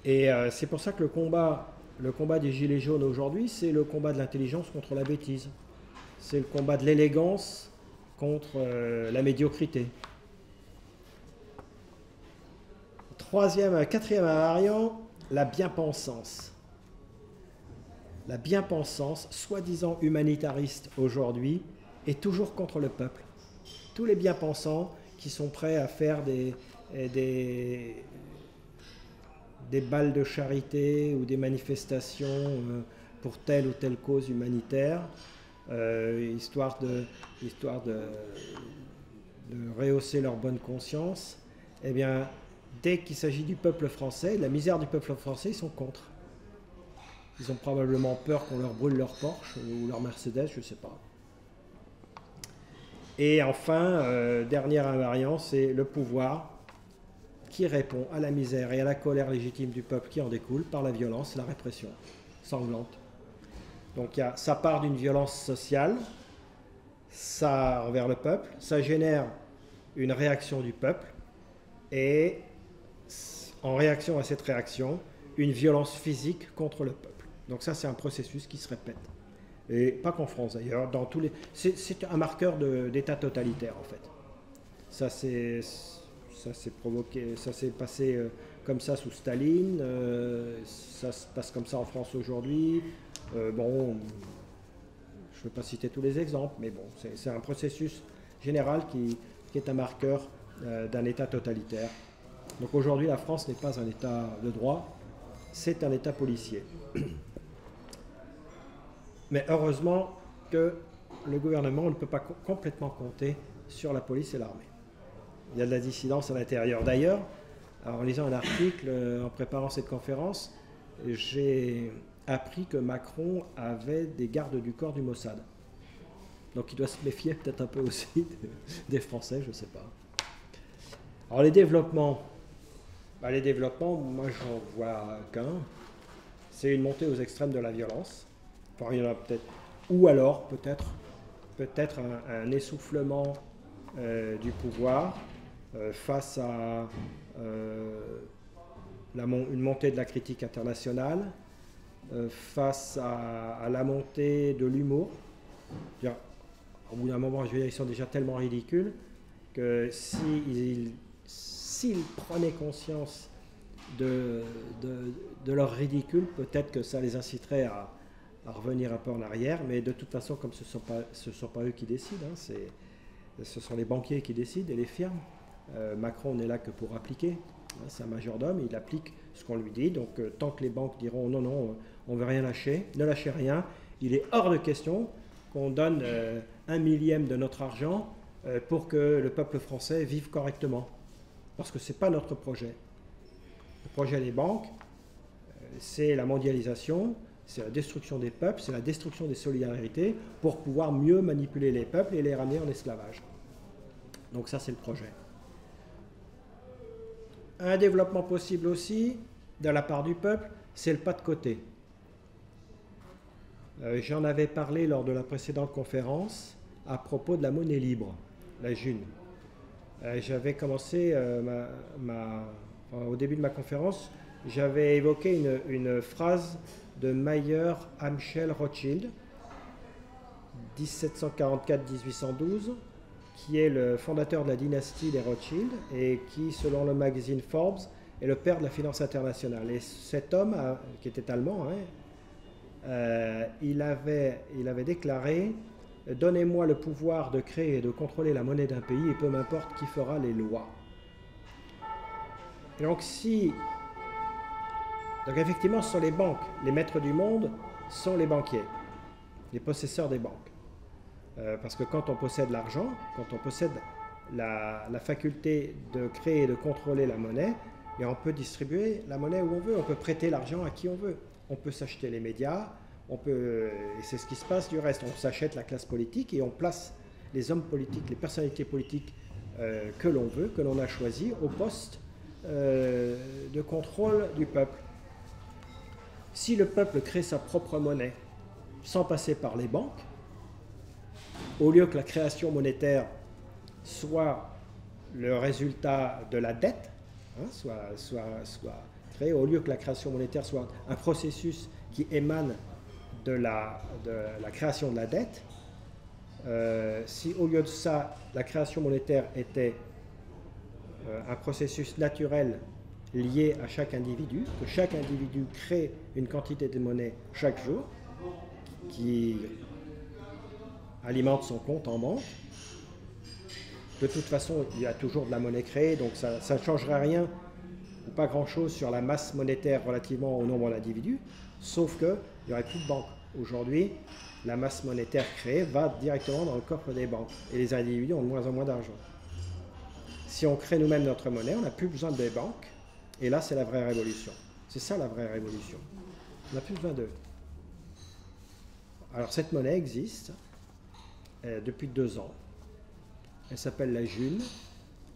et euh, c'est pour ça que le combat, le combat des Gilets jaunes aujourd'hui, c'est le combat de l'intelligence contre la bêtise. C'est le combat de l'élégance contre euh, la médiocrité. Troisième, quatrième invariant, la bien-pensance. La bien-pensance, soi-disant humanitariste aujourd'hui, est toujours contre le peuple. Tous les bien-pensants qui sont prêts à faire des, des, des balles de charité ou des manifestations euh, pour telle ou telle cause humanitaire, euh, histoire, de, histoire de, rehausser leur bonne conscience, eh bien, dès qu'il s'agit du peuple français, la misère du peuple français, ils sont contre. Ils ont probablement peur qu'on leur brûle leur Porsche ou leur Mercedes, je ne sais pas. Et enfin, euh, dernière invariance, c'est le pouvoir qui répond à la misère et à la colère légitime du peuple qui en découle par la violence, la répression sanglante. Donc ça part d'une violence sociale, ça envers le peuple, ça génère une réaction du peuple et en réaction à cette réaction, une violence physique contre le peuple. Donc ça c'est un processus qui se répète. Et pas qu'en France d'ailleurs, dans tous les c'est un marqueur d'état totalitaire en fait. Ça s'est provoqué, ça s'est passé euh, comme ça sous Staline, euh, ça se passe comme ça en France aujourd'hui. Euh, bon, je ne veux pas citer tous les exemples, mais bon, c'est un processus général qui, est un marqueur d'un État totalitaire. Donc aujourd'hui, la France n'est pas un État de droit, c'est un État policier. *clears throat* Mais heureusement que le gouvernement ne peut pas complètement compter sur la police et l'armée il y a de la dissidence à l'intérieur. D'ailleurs, en lisant un article, euh, en préparant cette conférence, j'ai appris que Macron avait des gardes du corps du Mossad. Donc il doit se méfier peut-être un peu aussi *laughs* des Français, je ne sais pas. Alors les développements, bah, les développements, moi j'en vois qu'un. C'est une montée aux extrêmes de la violence. Enfin, il y en a peut-être. Ou alors peut-être peut-être un, essoufflement euh, du pouvoir euh, face à euh, une montée de la critique internationale, face à, la montée de l'humour. Au bout d'un moment, ils sont déjà tellement ridicules que s'ils si, prenaient conscience de, leur ridicule, peut-être que ça les inciterait à, revenir un peu en arrière. Mais de toute façon, comme ce ne sont, pas, ce sont pas eux qui décident, hein, ce sont les banquiers qui décident et les firmes. Euh, Macron n'est là que pour appliquer. Hein, c'est un majordome, il applique ce qu'on lui dit. Donc euh, tant que les banques diront non, non, on ne veut rien lâcher, ne lâchez rien, il est hors de question qu'on donne euh, un millième de notre argent pour que le peuple français vive correctement. Parce que ce n'est pas notre projet. Le projet des banques, c'est la mondialisation, c'est la destruction des peuples, c'est la destruction des solidarités pour pouvoir mieux manipuler les peuples et les ramener en esclavage. Donc ça, c'est le projet. Un développement possible aussi, de la part du peuple, c'est le pas de côté. Euh, j'en avais parlé lors de la précédente conférence à propos de la monnaie libre, la June. Euh, j'avais commencé, euh, au début de ma conférence, j'avais évoqué une, phrase de Mayer Amschel Rothschild, 1744-1812, qui est le fondateur de la dynastie des Rothschild et qui, selon le magazine Forbes, est le père de la finance internationale. Et cet homme, qui était allemand, hein, euh, il, avait, il avait déclaré Donnez-moi le pouvoir de créer et de contrôler la monnaie d'un pays et peu m'importe qui fera les lois. Et donc, si. Donc, effectivement, ce sont les banques. Les maîtres du monde sont les banquiers, les possesseurs des banques. Euh, parce que quand on possède l'argent, quand on possède la, faculté de créer et de contrôler la monnaie, et on peut distribuer la monnaie où on veut, on peut prêter l'argent à qui on veut. On peut s'acheter les médias, on peut, et c'est ce qui se passe du reste, on s'achète la classe politique et on place les hommes politiques, les personnalités politiques euh, que l'on veut, que l'on a choisi, au poste euh, de contrôle du peuple. Si le peuple crée sa propre monnaie sans passer par les banques, au lieu que la création monétaire soit le résultat de la dette, hein, soit, créée, au lieu que la création monétaire soit un processus qui émane de la, création de la dette, euh, si au lieu de ça, la création monétaire était euh, un processus naturel lié à chaque individu, que chaque individu crée une quantité de monnaie chaque jour, qui alimente son compte en banque. De toute façon, il y a toujours de la monnaie créée, donc ça, ne changerait rien ou pas grand-chose sur la masse monétaire relativement au nombre d'individus, sauf qu'il n'y aurait plus de banques. Aujourd'hui, la masse monétaire créée va directement dans le coffre des banques et les individus ont de moins en moins d'argent. Si on crée nous-mêmes notre monnaie, on n'a plus besoin des banques et là, c'est la vraie révolution. C'est ça la vraie révolution. On n'a plus besoin d'eux. Alors cette monnaie existe, euh, depuis deux ans. Elle s'appelle la June.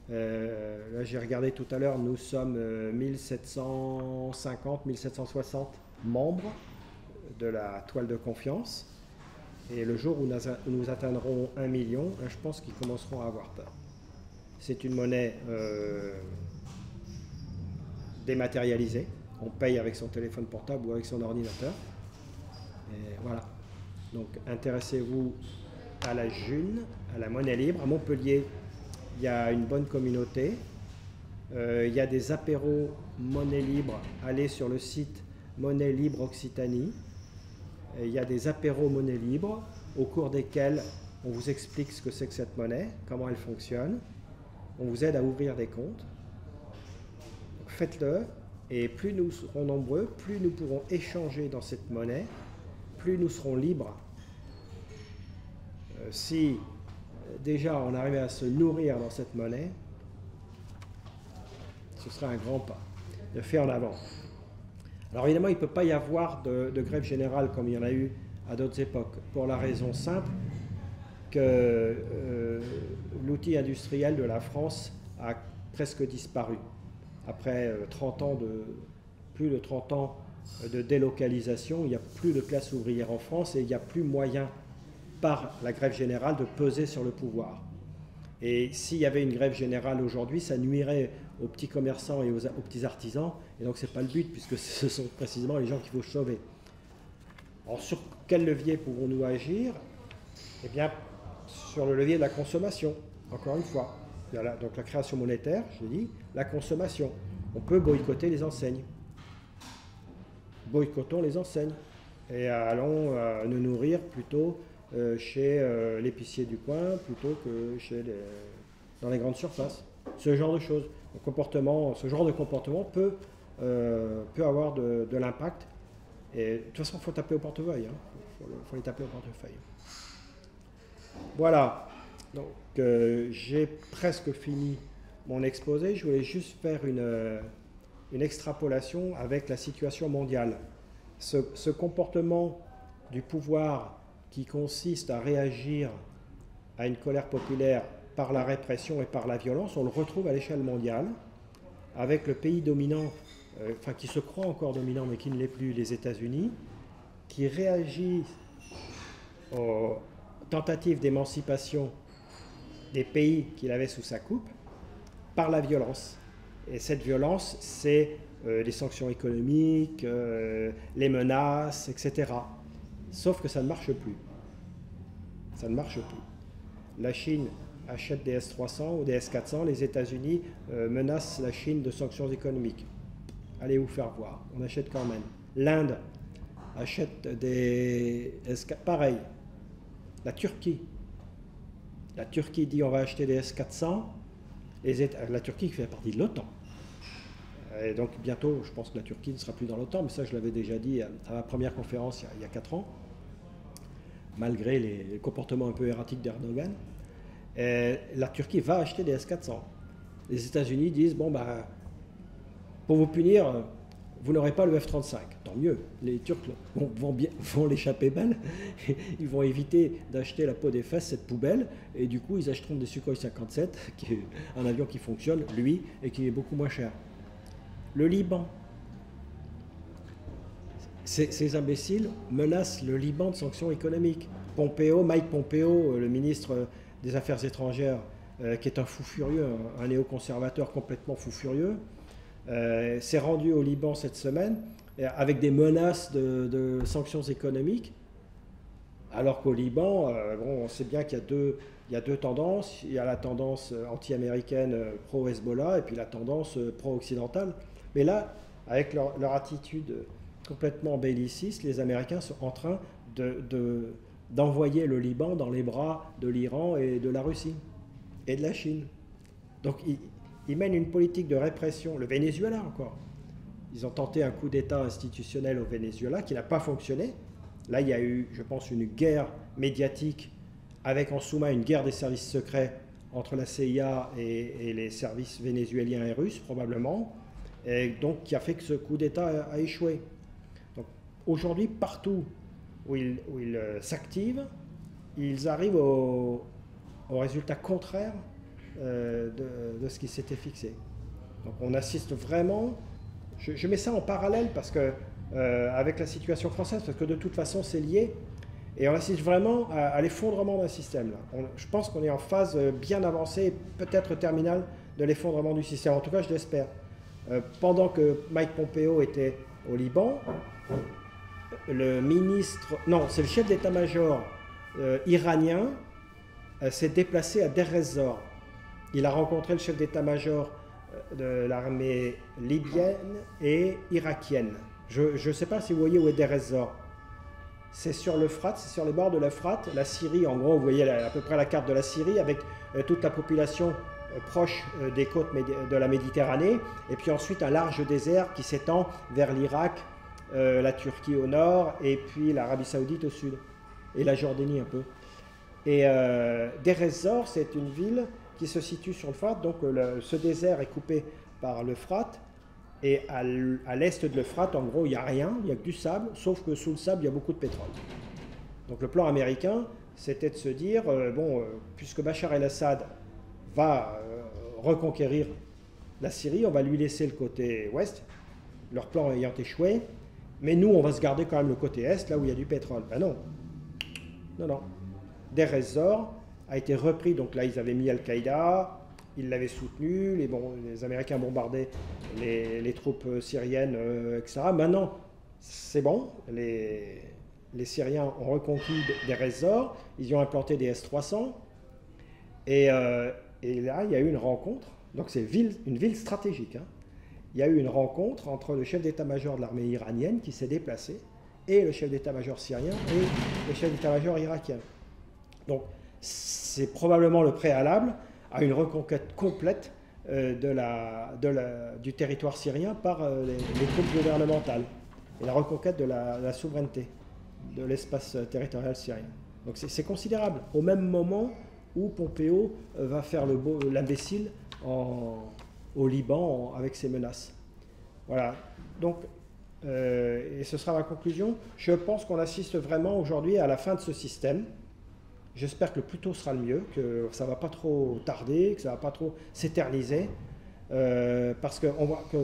Euh, là, j'ai regardé tout à l'heure, nous sommes 1750, euh, 1760 membres de la toile de confiance. Et le jour où nous, atteindrons un million, je pense qu'ils commenceront à avoir peur. C'est une monnaie dématérialisée. On paye avec son téléphone portable ou avec son ordinateur. Et voilà. Donc intéressez-vous à la June, à la monnaie libre. À Montpellier, il y a une bonne communauté. Euh, il y a des apéros monnaie libre. Allez sur le site Monnaie Libre Occitanie. il y a des apéros monnaie libre au cours desquels on vous explique ce que c'est que cette monnaie, comment elle fonctionne. On vous aide à ouvrir des comptes. Faites-le et plus nous serons nombreux, plus nous pourrons échanger dans cette monnaie, plus nous serons libres euh, si déjà on arrivait à se nourrir dans cette monnaie, ce serait un grand pas de faire en avant. Alors évidemment, il ne peut pas y avoir de, grève générale comme il y en a eu à d'autres époques, pour la raison simple que euh, l'outil industriel de la France a presque disparu. Après 30 ans de, plus de 30 ans de délocalisation, il n'y a plus de classe ouvrière en France et il n'y a plus moyen par la grève générale de peser sur le pouvoir. Et s'il y avait une grève générale aujourd'hui, ça nuirait aux petits commerçants et aux, petits artisans. Et donc, ce n'est pas le but, puisque *laughs* ce sont précisément les gens qu'il faut sauver. Alors, sur quel levier pouvons-nous agir? Eh bien, sur le levier de la consommation, encore une fois. donc, la création monétaire, je dis, la consommation. On peut boycotter les enseignes. Boycottons les enseignes et allons euh, nous nourrir plutôt euh, chez euh, l'épicier du coin plutôt que chez dans les grandes surfaces. Ce genre de choses. Ce genre de comportement peut, euh, peut avoir de, l'impact. Et de toute façon, il faut taper au portefeuille. Il hein. les taper au portefeuille. Voilà. Donc, j'ai presque fini mon exposé. Je voulais juste faire une, une extrapolation avec la situation mondiale. Ce comportement du pouvoir qui consiste à réagir à une colère populaire par la répression et par la violence, on le retrouve à l'échelle mondiale, avec le pays dominant, euh, enfin qui se croit encore dominant mais qui ne l'est plus, les États-Unis, qui réagit aux tentatives d'émancipation des pays qu'il avait sous sa coupe par la violence. Et cette violence, c'est euh, les sanctions économiques, euh, les menaces, etc. Sauf que ça ne marche plus. Ça ne marche plus. La Chine achète des S-300 ou des S-400, les États-Unis euh, menacent la Chine de sanctions économiques. Allez vous faire voir, on achète quand même. L'Inde achète des S-400, pareil. La Turquie. La Turquie dit on va acheter des S-400. La Turquie fait partie de l'OTAN. Et donc bientôt, je pense que la Turquie ne sera plus dans l'OTAN, mais ça je l'avais déjà dit à, ma première conférence il y a, 4 ans, malgré les, comportements un peu erratiques d'Erdogan. La Turquie va acheter des S-400. Les États-Unis disent, bon, bah, pour vous punir, vous n'aurez pas le F-35. Tant mieux, les Turcs vont, vont, *laughs* l'échapper belle, *laughs* ils vont éviter d'acheter la peau des fesses, cette poubelle, et du coup ils achèteront des Sukhoi 57, *laughs* qui est un avion qui fonctionne, lui, et qui est beaucoup moins cher le Liban. Ces, imbéciles menacent le Liban de sanctions économiques. Pompeo, Mike Pompeo, euh, le ministre des Affaires étrangères, euh, qui est un fou furieux, un, néoconservateur complètement fou furieux, euh, s'est rendu au Liban cette semaine avec des menaces de, sanctions économiques, alors qu'au Liban, bon, on sait bien qu'il y a deux, il y a deux tendances. Il y a la tendance anti-américaine pro-Hezbollah et puis la tendance pro-occidentale. Mais là, avec leur, attitude complètement belliciste, les Américains sont en train d'envoyer le Liban dans les bras de l'Iran et de la Russie et de la Chine. Donc ils, mènent une politique de répression. Le Venezuela encore. Ils ont tenté un coup d'État institutionnel au Venezuela qui n'a pas fonctionné. Là, il y a eu, je pense, une guerre médiatique avec en sous-main une guerre des services secrets entre la CIA et les services vénézuéliens et russes, probablement et donc qui a fait que ce coup d'État a, échoué. Donc aujourd'hui, partout où ils, euh, s'activent, ils arrivent au, résultat contraire euh, de, ce qui s'était fixé. Donc on assiste vraiment, je, mets ça en parallèle parce que euh, avec la situation française, parce que de toute façon c'est lié, et on assiste vraiment à, l'effondrement d'un système. je pense qu'on est en phase bien avancée, peut-être terminale, de l'effondrement du système. En tout cas, je l'espère. Pendant que Mike Pompeo était au Liban, le ministre, non, c'est le chef d'état-major euh, iranien, euh, s'est déplacé à Deir ez-Zor. Il a rencontré le chef d'état-major de l'armée libyenne et irakienne. Je ne sais pas si vous voyez où est Deir ez-Zor. C'est sur le Frat, c'est sur les bords de l'Euphrate. La Syrie, en gros, vous voyez à peu près la carte de la Syrie avec toute la population euh, proche euh, des côtes de la Méditerranée, et puis ensuite un large désert qui s'étend vers l'Irak, euh, la Turquie au nord, et puis l'Arabie saoudite au sud, et la Jordanie un peu. Et euh, Deir c'est une ville qui se situe sur le Frat, donc ce désert est coupé par l'Euphrate, et à l'est de l'Euphrate, en gros, il n'y a rien, il n'y a que du sable, sauf que sous le sable, il y a beaucoup de pétrole. Donc le plan américain, c'était de se dire, euh, bon, euh, puisque Bachar el-Assad va reconquérir la Syrie, on va lui laisser le côté ouest, leur plan ayant échoué, mais nous, on va se garder quand même le côté est, là où il y a du pétrole. Ben non. Non, non. Des Zor a été repris, donc là, ils avaient mis Al-Qaïda, ils l'avaient soutenu, les, Américains bombardaient les, troupes syriennes, etc. Maintenant, c'est bon, les, Syriens ont reconquis des résorts, ils y ont implanté des S-300, euh, et, là, il y a eu une rencontre, donc c'est une ville stratégique, hein. Il y a eu une rencontre entre le chef d'état-major de l'armée iranienne qui s'est déplacé, et le chef d'état-major syrien, et le chef d'état-major irakien. Donc c'est probablement le préalable à une reconquête complète euh, la, du territoire syrien par euh, les, troupes gouvernementales et la reconquête de la souveraineté de l'espace territorial syrien. Donc c'est considérable. Au même moment où Pompeo euh, va faire l'imbécile au Liban avec ses menaces. Voilà. Donc, euh, et ce sera ma conclusion. Je pense qu'on assiste vraiment aujourd'hui à la fin de ce système. J'espère que le plus tôt sera le mieux, que ça ne va pas trop tarder, que ça ne va pas trop s'éterniser, euh, parce qu'on voit que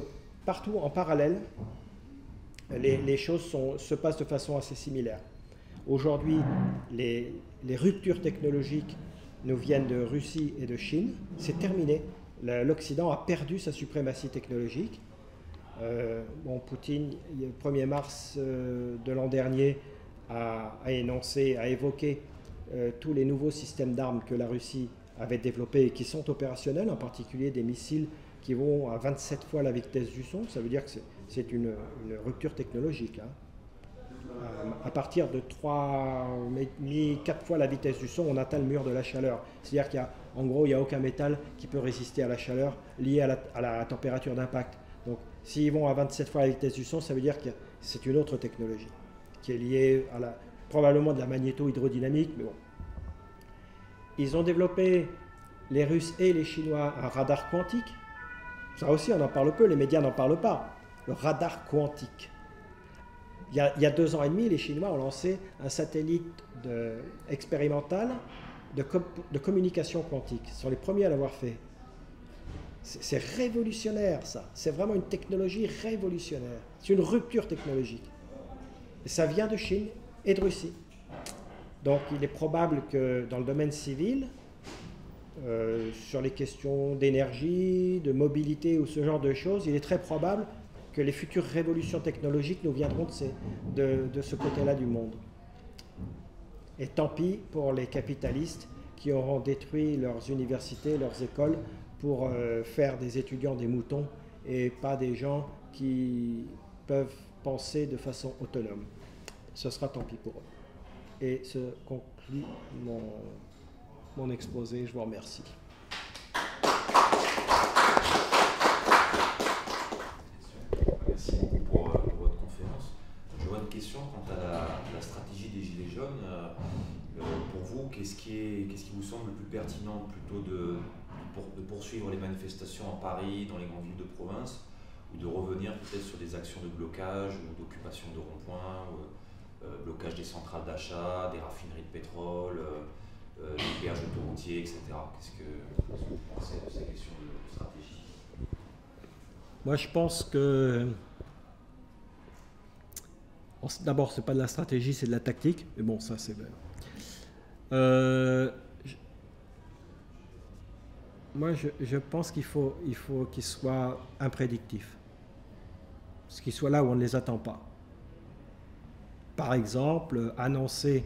partout en parallèle, les, choses se passent de façon assez similaire. Aujourd'hui, les, ruptures technologiques nous viennent de Russie et de Chine. C'est terminé. L'Occident a perdu sa suprématie technologique. Euh, Poutine, le 1er mars euh, de l'an dernier, a, énoncé, a évoqué euh, tous les nouveaux systèmes d'armes que la Russie avait développés et qui sont opérationnels, en particulier des missiles qui vont à 27 fois la vitesse du son. Ça veut dire que c'est une, rupture technologique. Hein. Euh, à partir de 3, 4 fois la vitesse du son, on atteint le mur de la chaleur. C'est-à-dire qu'en gros, il n'y a aucun métal qui peut résister à la chaleur liée à la, température d'impact. Donc, s'ils vont à 27 fois la vitesse du son, ça veut dire que c'est une autre technologie qui est liée à la, probablement de la magnéto-hydrodynamique, mais bon. Ils ont développé, les Russes et les Chinois, un radar quantique. Ça aussi, on en parle peu, les médias n'en parlent pas le radar quantique. Il y, a, deux ans et demi, les Chinois ont lancé un satellite expérimental de, de, communication quantique. Sont les premiers à l'avoir fait. C'est révolutionnaire, ça. C'est vraiment une technologie révolutionnaire. C'est une rupture technologique. Et ça vient de Chine et de Russie. Donc il est probable que dans le domaine civil, euh, sur les questions d'énergie, de mobilité ou ce genre de choses, il est très probable que les futures révolutions technologiques nous viendront de, de, ce côté-là du monde. Et tant pis pour les capitalistes qui auront détruit leurs universités, leurs écoles pour euh, faire des étudiants des moutons et pas des gens qui peuvent penser de façon autonome. Ce sera tant pis pour eux. Et ce conclut mon, mon exposé. Je vous remercie. qu'est-ce qui, qu'est-ce qui vous semble plus pertinent plutôt de, poursuivre les manifestations à Paris, dans les grandes villes de province, ou de revenir peut-être sur des actions de blocage ou d'occupation de ronds-points, euh, euh, blocage des centrales d'achat, des raffineries de pétrole, euh, des péages autoroutiers, etc. Qu'est-ce que, vous pensez de ces questions de stratégie? Moi, je pense que D'abord, ce n'est pas de la stratégie, c'est de la tactique. Mais bon, ça, c'est euh, moi, je, pense qu'il faut qu'il faut qu'il soit imprédictif. Qu'il soit là où on ne les attend pas. Par exemple, annoncer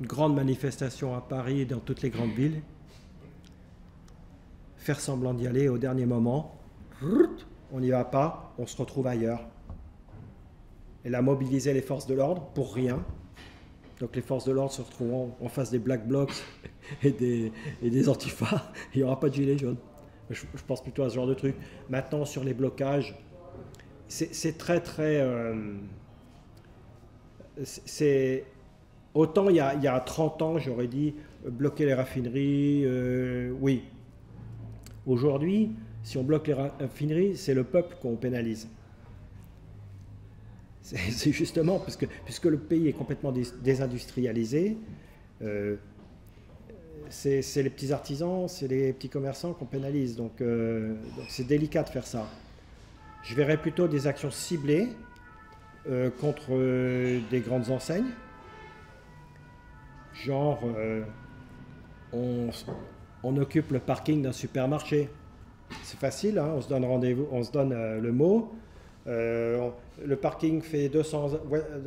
une grande manifestation à Paris et dans toutes les grandes villes, faire semblant d'y aller au dernier moment, on n'y va pas, on se retrouve ailleurs. Et là, mobiliser les forces de l'ordre pour rien, donc les forces de l'ordre se retrouveront en face des black blocs *laughs* et des, et des. *laughs* Il n'y aura pas de gilets jaunes. Je, pense plutôt à ce genre de truc. Maintenant, sur les blocages, c'est très, très. Euh, c'est. Autant il y, a, il y, a, 30 ans, j'aurais dit bloquer les raffineries, euh, oui. Aujourd'hui, si on bloque les raffineries, c'est le peuple qu'on pénalise. *laughs* C'est justement puisque le pays est complètement désindustrialisé, euh, c'est les petits artisans, c'est les petits commerçants qu'on pénalise. Donc euh, donc c'est délicat de faire ça. Je verrais plutôt des actions ciblées euh, contre des grandes enseignes. Genre, on, on occupe le parking d'un supermarché. C'est facile, hein, on se donne rendez-vous, on se donne le mot. Euh, le parking fait 200,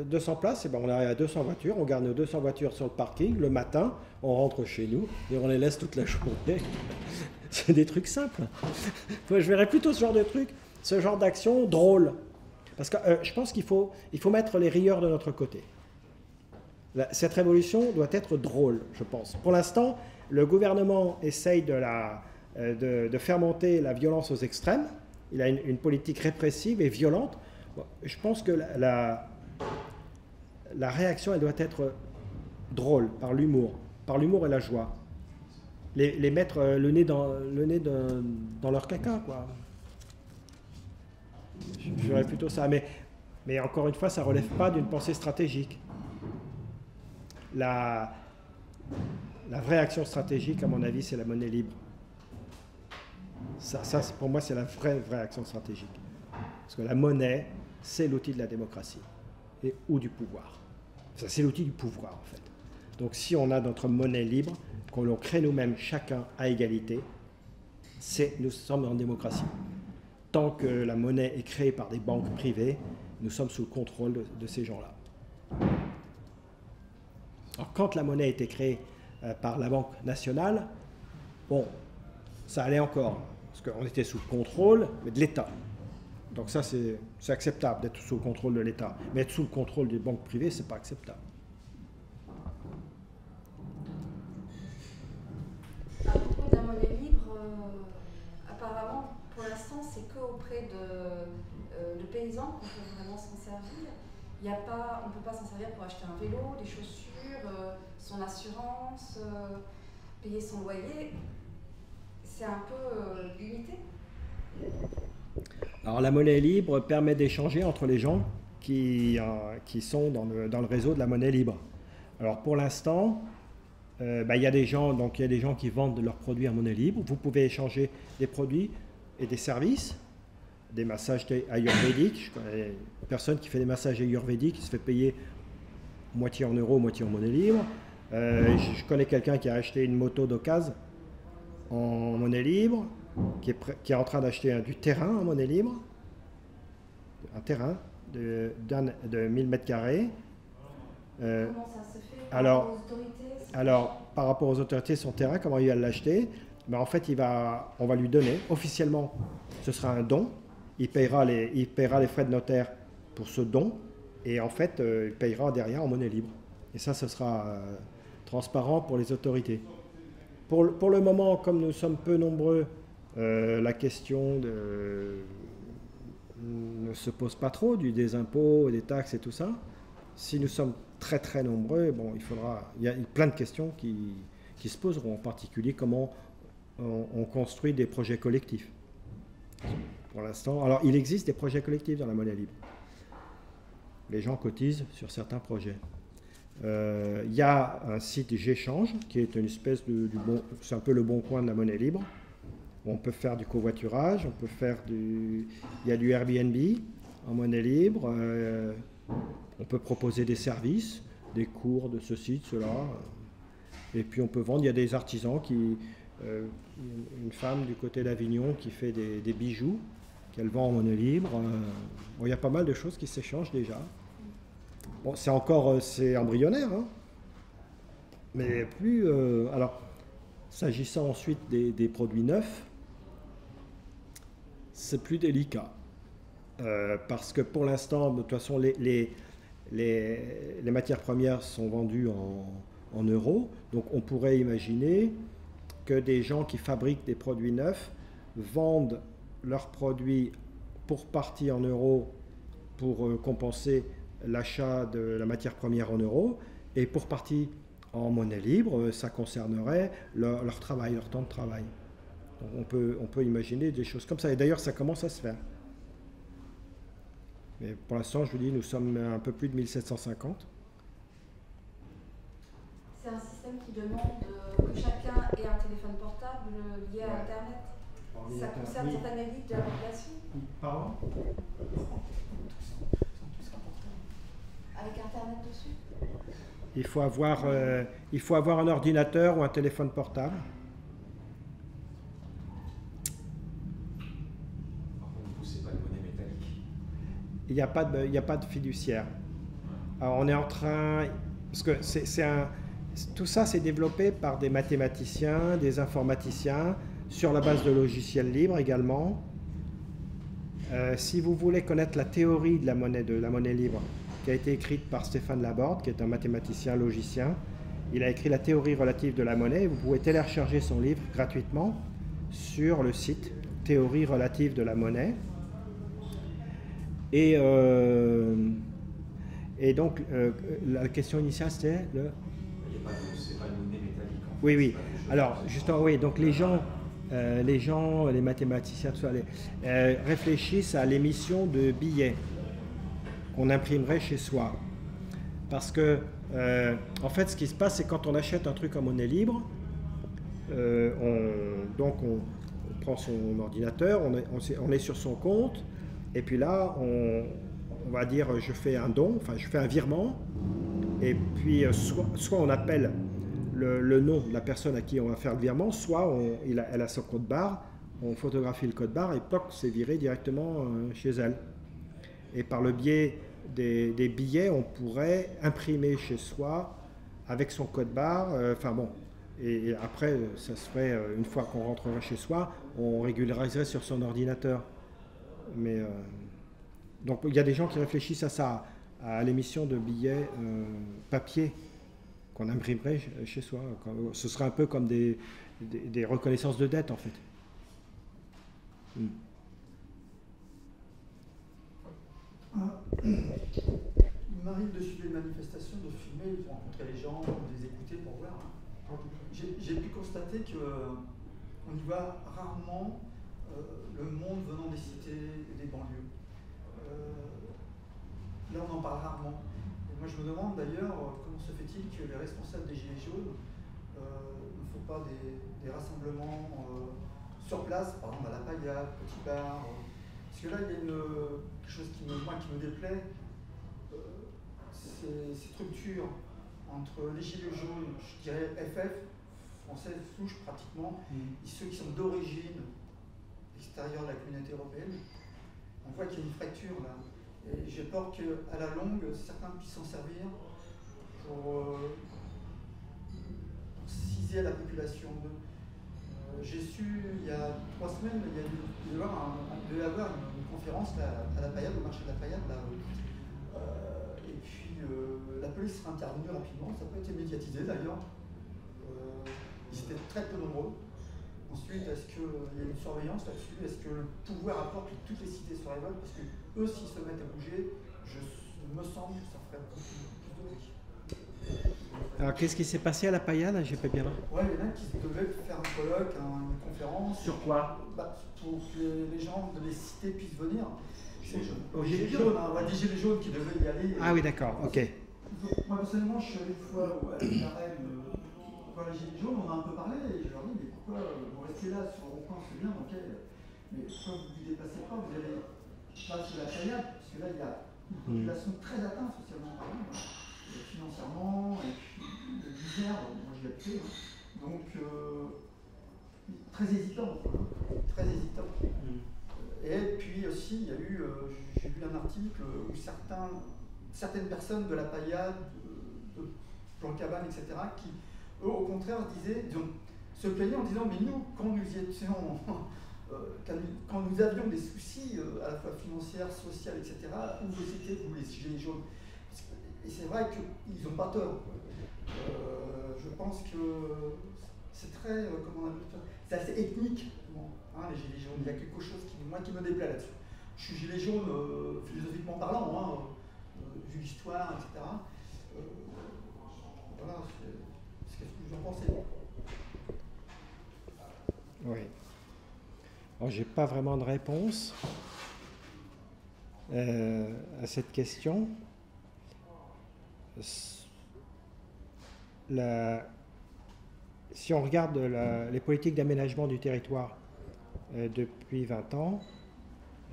200 places, et ben on arrive à 200 voitures, on garde nos 200 voitures sur le parking, le matin, on rentre chez nous et on les laisse toute la *laughs* journée. C'est des trucs simples. je verrais plutôt ce genre de truc, ce genre d'action drôle. Parce que euh, je pense qu'il faut, il faut mettre les rieurs de notre côté. cette révolution doit être drôle, je pense. Pour l'instant, le gouvernement essaye de, la, euh, de faire monter la violence aux extrêmes il a une, politique répressive et violente. je pense que la, réaction, elle doit être drôle, par l'humour, par l'humour et la joie. Les, mettre euh, le nez dans, leur caca, quoi. Je ferais plutôt ça. Mais, mais encore une fois, ça ne relève pas d'une pensée stratégique. La, la vraie action stratégique, à mon avis, c'est la monnaie libre. Ça, pour moi, c'est la vraie, vraie action stratégique. Parce que la monnaie, c'est l'outil de la démocratie et, ou du pouvoir. Ça, c'est l'outil du pouvoir, en fait. Donc, si on a notre monnaie libre, qu'on le crée nous-mêmes, chacun à égalité, c'est nous sommes en démocratie. Tant que la monnaie est créée par des banques privées, nous sommes sous le contrôle de, de ces gens-là. Alors, quand la monnaie a été créée euh, par la Banque nationale, bon, ça allait encore parce qu'on était sous le contrôle de l'État. Donc ça, c'est acceptable d'être sous le contrôle de l'État. Mais être sous le contrôle des banques privées, c'est pas acceptable. À propos de la monnaie libre, euh, apparemment, pour l'instant, c'est qu'auprès de, euh, de paysans qu'on peut vraiment s'en servir. Y a pas, on ne peut pas s'en servir pour acheter un vélo, des chaussures, euh, son assurance, payer son loyer c'est un peu euh, limité? Alors la monnaie libre permet d'échanger entre les gens qui, euh, qui sont dans le, dans le, réseau de la monnaie libre. Alors pour l'instant, euh, bah, il y a des gens y a des gens qui vendent leurs produits en monnaie libre. Vous pouvez échanger des produits et des services, des massages ayurvédiques. Je connais une personne qui fait des massages ayurvédiques qui se fait payer moitié en euros, moitié en monnaie libre. je connais quelqu'un qui a acheté une moto d'occasion en monnaie libre, qui est, qui est en train d'acheter du terrain en monnaie libre, un terrain de, de 1000 mètres carrés. Euh, comment ça se fait alors, alors, par rapport aux autorités, son terrain, comment il va l'acheter? Ben, En fait, il va, on va lui donner, officiellement, ce sera un don. Il paiera les, il paiera les frais de notaire pour ce don. Et en fait, euh, il payera derrière en monnaie libre. Et ça, ce sera euh, transparent pour les autorités. Pour, le moment, comme nous sommes peu nombreux, euh, la question ne se pose pas trop du des impôts, des taxes et tout ça. Si nous sommes très très nombreux, bon, il faudra, il y a plein de questions qui, se poseront, en particulier comment on, construit des projets collectifs. Pour l'instant, alors il existe des projets collectifs dans la monnaie libre. Les gens cotisent sur certains projets. Euh, il y a un site J'échange, qui est une espèce de, c'est un peu le bon coin de la monnaie libre. On peut faire du covoiturage, on peut faire du, il y a du Airbnb en monnaie libre. Euh, on peut proposer des services, des cours de ceci, de cela. Et puis on peut vendre. Il y a des artisans qui, euh, une femme du côté d'Avignon qui fait des, bijoux qu'elle vend en monnaie libre. il y a pas mal de choses qui s'échangent déjà. C'est encore euh, c'est embryonnaire, hein. mais plus. Euh, alors, s'agissant ensuite des, produits neufs, c'est plus délicat. Euh, parce que pour l'instant, de toute façon, les, matières premières sont vendues en, en, euros. Donc on pourrait imaginer que des gens qui fabriquent des produits neufs vendent leurs produits pour partie en euros pour compenser l'achat de la matière première en euros et pour partie en monnaie libre, ça concernerait leur, travail, leur temps de travail. on, peut, on peut imaginer des choses comme ça. Et d'ailleurs, ça commence à se faire. Mais pour l'instant, je vous dis, nous sommes un peu plus de 1750. C'est un système qui demande euh, que chacun ait un téléphone portable lié à. Internet. Ça concerne certaines élites de la population, Pardon avec Internet dessus. Il faut avoir, euh, il faut avoir un ordinateur ou un téléphone portable. Par contre, vous, c'est pas une monnaie métallique. Il n'y a, pas de- il n'y a pas de fiduciaire. Alors on est en train, parce que c'est un, tout ça c'est développé par des mathématiciens, des informaticiens, sur la base de logiciels libres également. Euh, si vous voulez connaître la théorie de la monnaie, de la monnaie libre, qui a été écrite par Stéphane Laborde, qui est un mathématicien logicien, il a écrit la théorie relative de la monnaie. Vous pouvez télécharger son livre gratuitement sur le site Théorie relative de la monnaie. Et, euh, et donc, euh, la question initiale, c'était le... Oui, oui. Alors, justement, oui, donc les gens, euh, les gens, les mathématiciens, tout ça, les- réfléchissent à l'émission de billets qu'on imprimerait chez soi. Parce que, euh, en fait, ce qui se passe, c'est quand on achète un truc en monnaie libre, euh, on, donc on, prend son ordinateur, on est, sur son compte, et puis là, on, va dire, je fais un don, enfin, je fais un virement, et puis euh, soit, on appelle le, nom de la personne à qui on va faire le virement, soit il a- elle a son code barre, on photographie le code barre et poc, c'est viré directement chez elle. Et par le biais des, billets, on pourrait imprimer chez soi avec son code barre. euh, Enfin bon, et, après, ça se ferait euh, une fois qu'on rentrerait chez soi, on régulariserait sur son ordinateur. Mais euh, donc il y a des gens qui réfléchissent à ça, à l'émission de billets papier qu'on imprimerait ch- chez soi. Ce serait un peu comme des reconnaissances de dette en fait. Hmm. Il m'arrive de suivre les manifestations, de filmer, de rencontrer les gens, de les écouter pour voir. J'ai j'ai pu constater qu'on y voit rarement euh, le monde venant des cités et des banlieues. Euh, là, on en parle rarement. Et moi, je me demande d'ailleurs euh, comment se fait-il que les responsables des Gilets jaunes euh, ne font pas des, rassemblements euh, sur place, par exemple à la paillade, petit bar. euh, parce que là, il y a une, quelque chose qui me, moi, qui me déplaît, euh, ces, ces structures entre les Gilets jaunes, je dirais FF, française souche pratiquement, et ceux qui sont d'origine extérieure de la communauté européenne, on voit qu'il y a une fracture là. Et j'ai peur qu'à la longue, certains puissent s'en servir pour, euh, pour ciser la population. Euh, j'ai su il y a trois semaines, il y a devait y avoir, une, conférence à la Payade, au marché de la Payade. Là, Euh, et puis euh, la police sera intervenue rapidement, ça n'a pas été médiatisé d'ailleurs. Ils étaient très peu nombreux. Ensuite, est-ce qu'il y a une surveillance là-dessus? Est-ce que le pouvoir apporte que toutes les cités se révoltent? Parce que eux, s'ils se mettent à bouger, je, me semble que ça ferait plus, plus de bruit. Alors qu'est-ce qui s'est passé à la paillade J'ai pas bien. Ouais, il y en a qui devaient faire un colloque, un- une conférence. Sur quoi Bah, Pour que les, les gens de les cités puissent venir. Gilets jaunes. Aux Gilets jaunes, hein, ouais, des Gilets jaunes qui devaient y aller. Ah oui, d'accord, ok. Moi personnellement, je suis allé une fois à l'arène euh, voir les Gilets jaunes, on a un peu parlé et je leur dis mais pourquoi euh, vous restez là sur le rond-point, c'est bien, ok, mais pourquoi vous ne vous déplacez pas, vous allez pas sur la Payade, parce que là il y a une Hmm. population très atteinte socialement parlant, hein, financièrement, et puis de l'hiver, moi j'y ai habité, hein. donc euh, très hésitant, hein, très hésitant. Et puis aussi, il y a eu, euh, j'ai vu un article où certains, certaines personnes de la paillade, de, de Plan Cabane, etc., qui, eux, au contraire, disaient, disons, se plaignaient en disant, mais nous, quand nous étions, *laughs* euh, quand, nous, avions des soucis, à la fois financiers, sociaux, etc., où vous étiez, vous, les gilets jaunes? Et c'est vrai qu'ils n'ont pas tort. Euh, je pense que c'est très, euh, comment on appelle ça? C'est assez ethnique, hein, les gilets jaunes. Il y a quelque chose qui, moi, qui me déplaît là-dessus. Je suis gilet jaune euh, philosophiquement parlant, hein, vu l'histoire, etc. Voilà, c'est ce que vous en pensez. Oui. Alors, j'ai pas vraiment de réponse à cette question. Si on regarde les politiques d'aménagement du territoire euh, depuis 20 ans,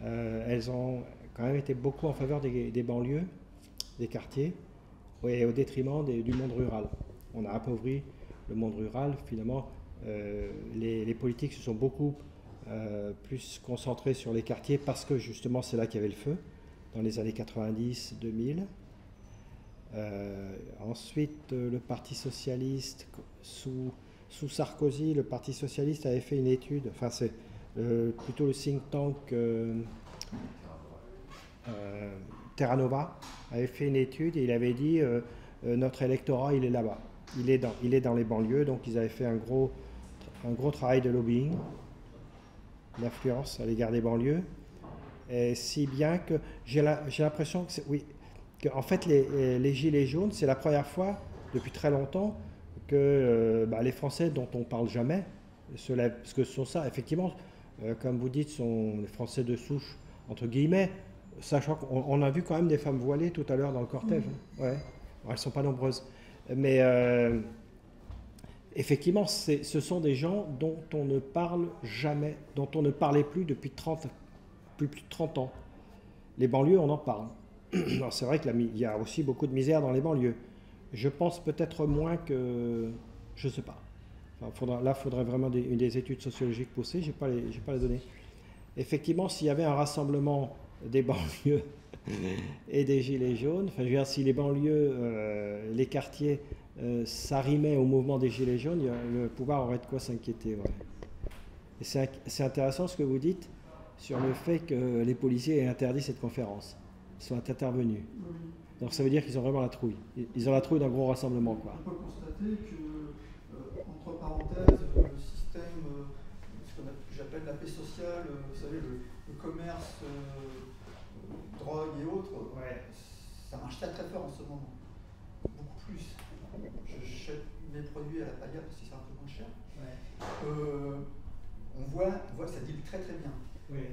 euh, elles ont quand même été beaucoup en faveur des, banlieues, des quartiers, et au détriment du monde rural. On a appauvri le monde rural, finalement, euh, les, politiques se sont beaucoup plus concentrées sur les quartiers parce que justement c'est là qu'il y avait le feu, dans les années 90-2000. Ensuite, le Parti socialiste, sous, Sarkozy, le Parti socialiste avait fait une étude, enfin c'est euh, plutôt le think tank euh, euh, Terra Nova avait fait une étude et il avait dit notre électorat il est là-bas, il est dans, les banlieues, donc ils avaient fait un gros, travail de lobbying, d'influence à l'égard des banlieues, et si bien que j'ai l'impression que oui, en fait les, les gilets jaunes c'est la première fois depuis très longtemps que bah, les Français dont on parle jamais se lèvent, parce que ce sont ça effectivement euh, comme vous dites, sont les Français de souche, entre guillemets, sachant qu'on a vu quand même des femmes voilées tout à l'heure dans le cortège. Hein. Ouais. elles ne sont pas nombreuses. Mais euh, effectivement, ce sont des gens dont on ne parle jamais, dont on ne parlait plus depuis 30, plus, plus de 30 ans. Les banlieues, on en parle. C'est vrai qu'il y a aussi beaucoup de misère dans les banlieues. Je pense peut-être moins que... Je ne sais pas là, il faudrait vraiment des, des, études sociologiques poussées. Je n'ai pas, les, pas les données. Effectivement, s'il y avait un rassemblement des banlieues *laughs* et des gilets jaunes, enfin, je veux dire, si les banlieues, euh, les quartiers euh, s'arrimaient au mouvement des gilets jaunes, le pouvoir aurait de quoi s'inquiéter. C'est intéressant ce que vous dites sur le fait que les policiers aient interdit cette conférence, soient intervenus. Donc ça veut dire qu'ils ont vraiment la trouille. Ils ont la trouille d'un gros rassemblement. Quoi. On peut constater que parenthèse, le système, euh, ce que j'appelle la paix sociale, euh, vous savez, le, commerce, euh, drogue et autres, ça marche très très fort en ce moment. Beaucoup plus. J'achète mes produits à la paillade parce que c'est un peu moins cher. on, voit, on voit que ça dit très très bien.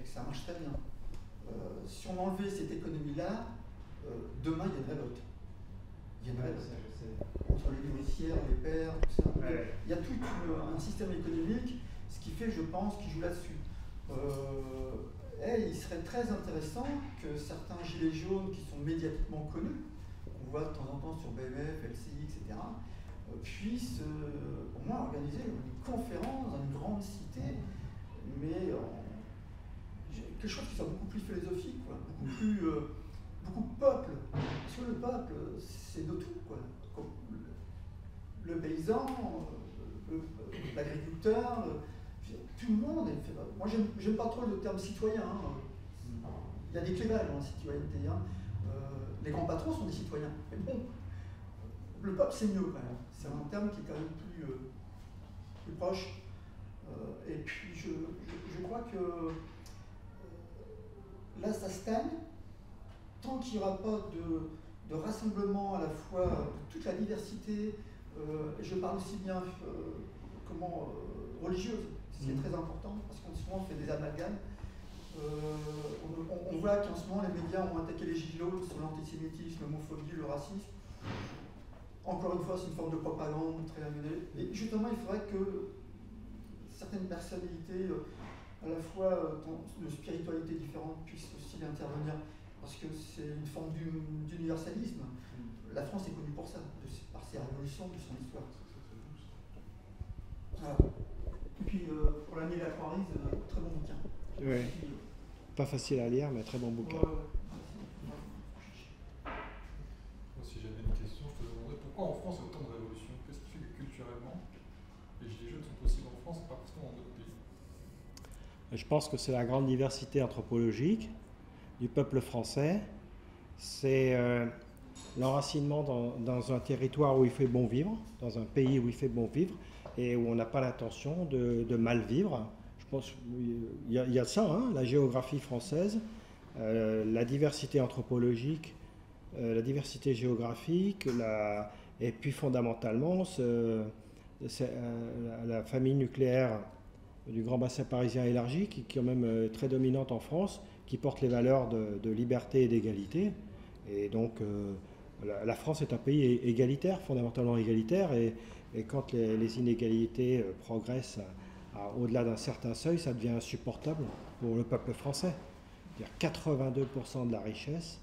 Ça marche très bien. Si on enlevait cette économie-là, demain il y a une révolte. Il y a une révolte entre les nourricières, les pères, tout ça. Il y a tout un système économique, ce qui fait, je pense, qui joue là-dessus. Euh, et il serait très intéressant que certains gilets jaunes qui sont médiatiquement connus, on voit de temps en temps sur BMF, LCI, etc., euh, puissent euh, au moins organiser une conférence dans une grande cité, mais quelque chose qui soit beaucoup plus philosophique, beaucoup plus beaucoup de peuple. Parce que le peuple, c'est de tout. Quoi le paysan, l'agriculteur, tout le monde est. Moi, j'aime pas trop le terme citoyen. Hein. Il y a des clivages citoyenneté. Hein. Euh, les grands patrons sont des citoyens. Mais bon, le peuple, c'est mieux quand même. C'est un terme qui est quand même plus, euh, proche. Euh, et puis, je, crois que là, ça stagne. Tant qu'il n'y aura pas de, de rassemblement à la fois de toute la diversité, euh, je parle aussi bien euh, comment, euh, religieuse, c'est mm. très important, parce qu'en ce moment on fait des amalgames. On, voit qu'en ce moment les médias ont attaqué les gilets sur l'antisémitisme, l'homophobie, le racisme. Encore une fois, c'est une forme de propagande très amenée. Et justement, il faudrait que certaines personnalités, à la fois de spiritualité différente, puissent aussi intervenir parce que c'est une forme d'universalisme. La France est connue pour ça, par ses révolutions, de son histoire. Et puis, euh, pour l'année de la Croix-Rise, très bon bouquin. Pas facile à lire, mais très bon bouquin. si j'avais une question, je te demanderais pourquoi en France il y a autant de révolutions Qu'est-ce qui fait que culturellement, les Gilets jaunes sont possibles en France et pas forcément dans d'autres pays Je pense que c'est la grande diversité anthropologique du peuple français, c'est euh, l'enracinement dans, un territoire où il fait bon vivre, dans un pays où il fait bon vivre, et où on n'a pas l'intention de, mal vivre. Je pense qu'il y, a ça, hein, la géographie française, euh, la diversité anthropologique, euh, la diversité géographique, et puis fondamentalement la, famille nucléaire du grand bassin parisien élargi, qui, est quand même très dominante en France, qui porte les valeurs de, liberté et d'égalité. Et donc, euh, La, France est un pays égalitaire, fondamentalement égalitaire, et, quand les, inégalités euh, progressent au-delà d'un certain seuil, ça devient insupportable pour le peuple français. 82% de la richesse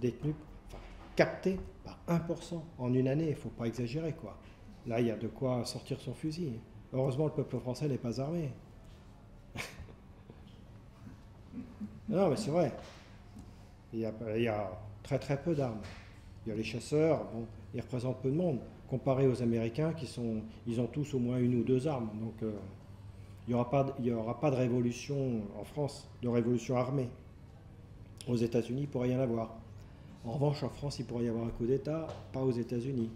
détenue, enfin, captée par 1% en une année, il ne faut pas exagérer quoi. Là, il y a de quoi sortir son fusil. Heureusement, le peuple français n'est pas armé. *laughs* non, mais c'est vrai. Il y, a, très très peu d'armes. Il y a les chasseurs, ils représentent peu de monde, comparé aux Américains qui ils ont tous au moins une ou deux armes. Donc, euh, il n'y aura, pas, de révolution en France, de révolution armée. Aux États-Unis, il pourrait y en avoir. En revanche, en France, il pourrait y avoir un coup d'État, pas aux États-Unis.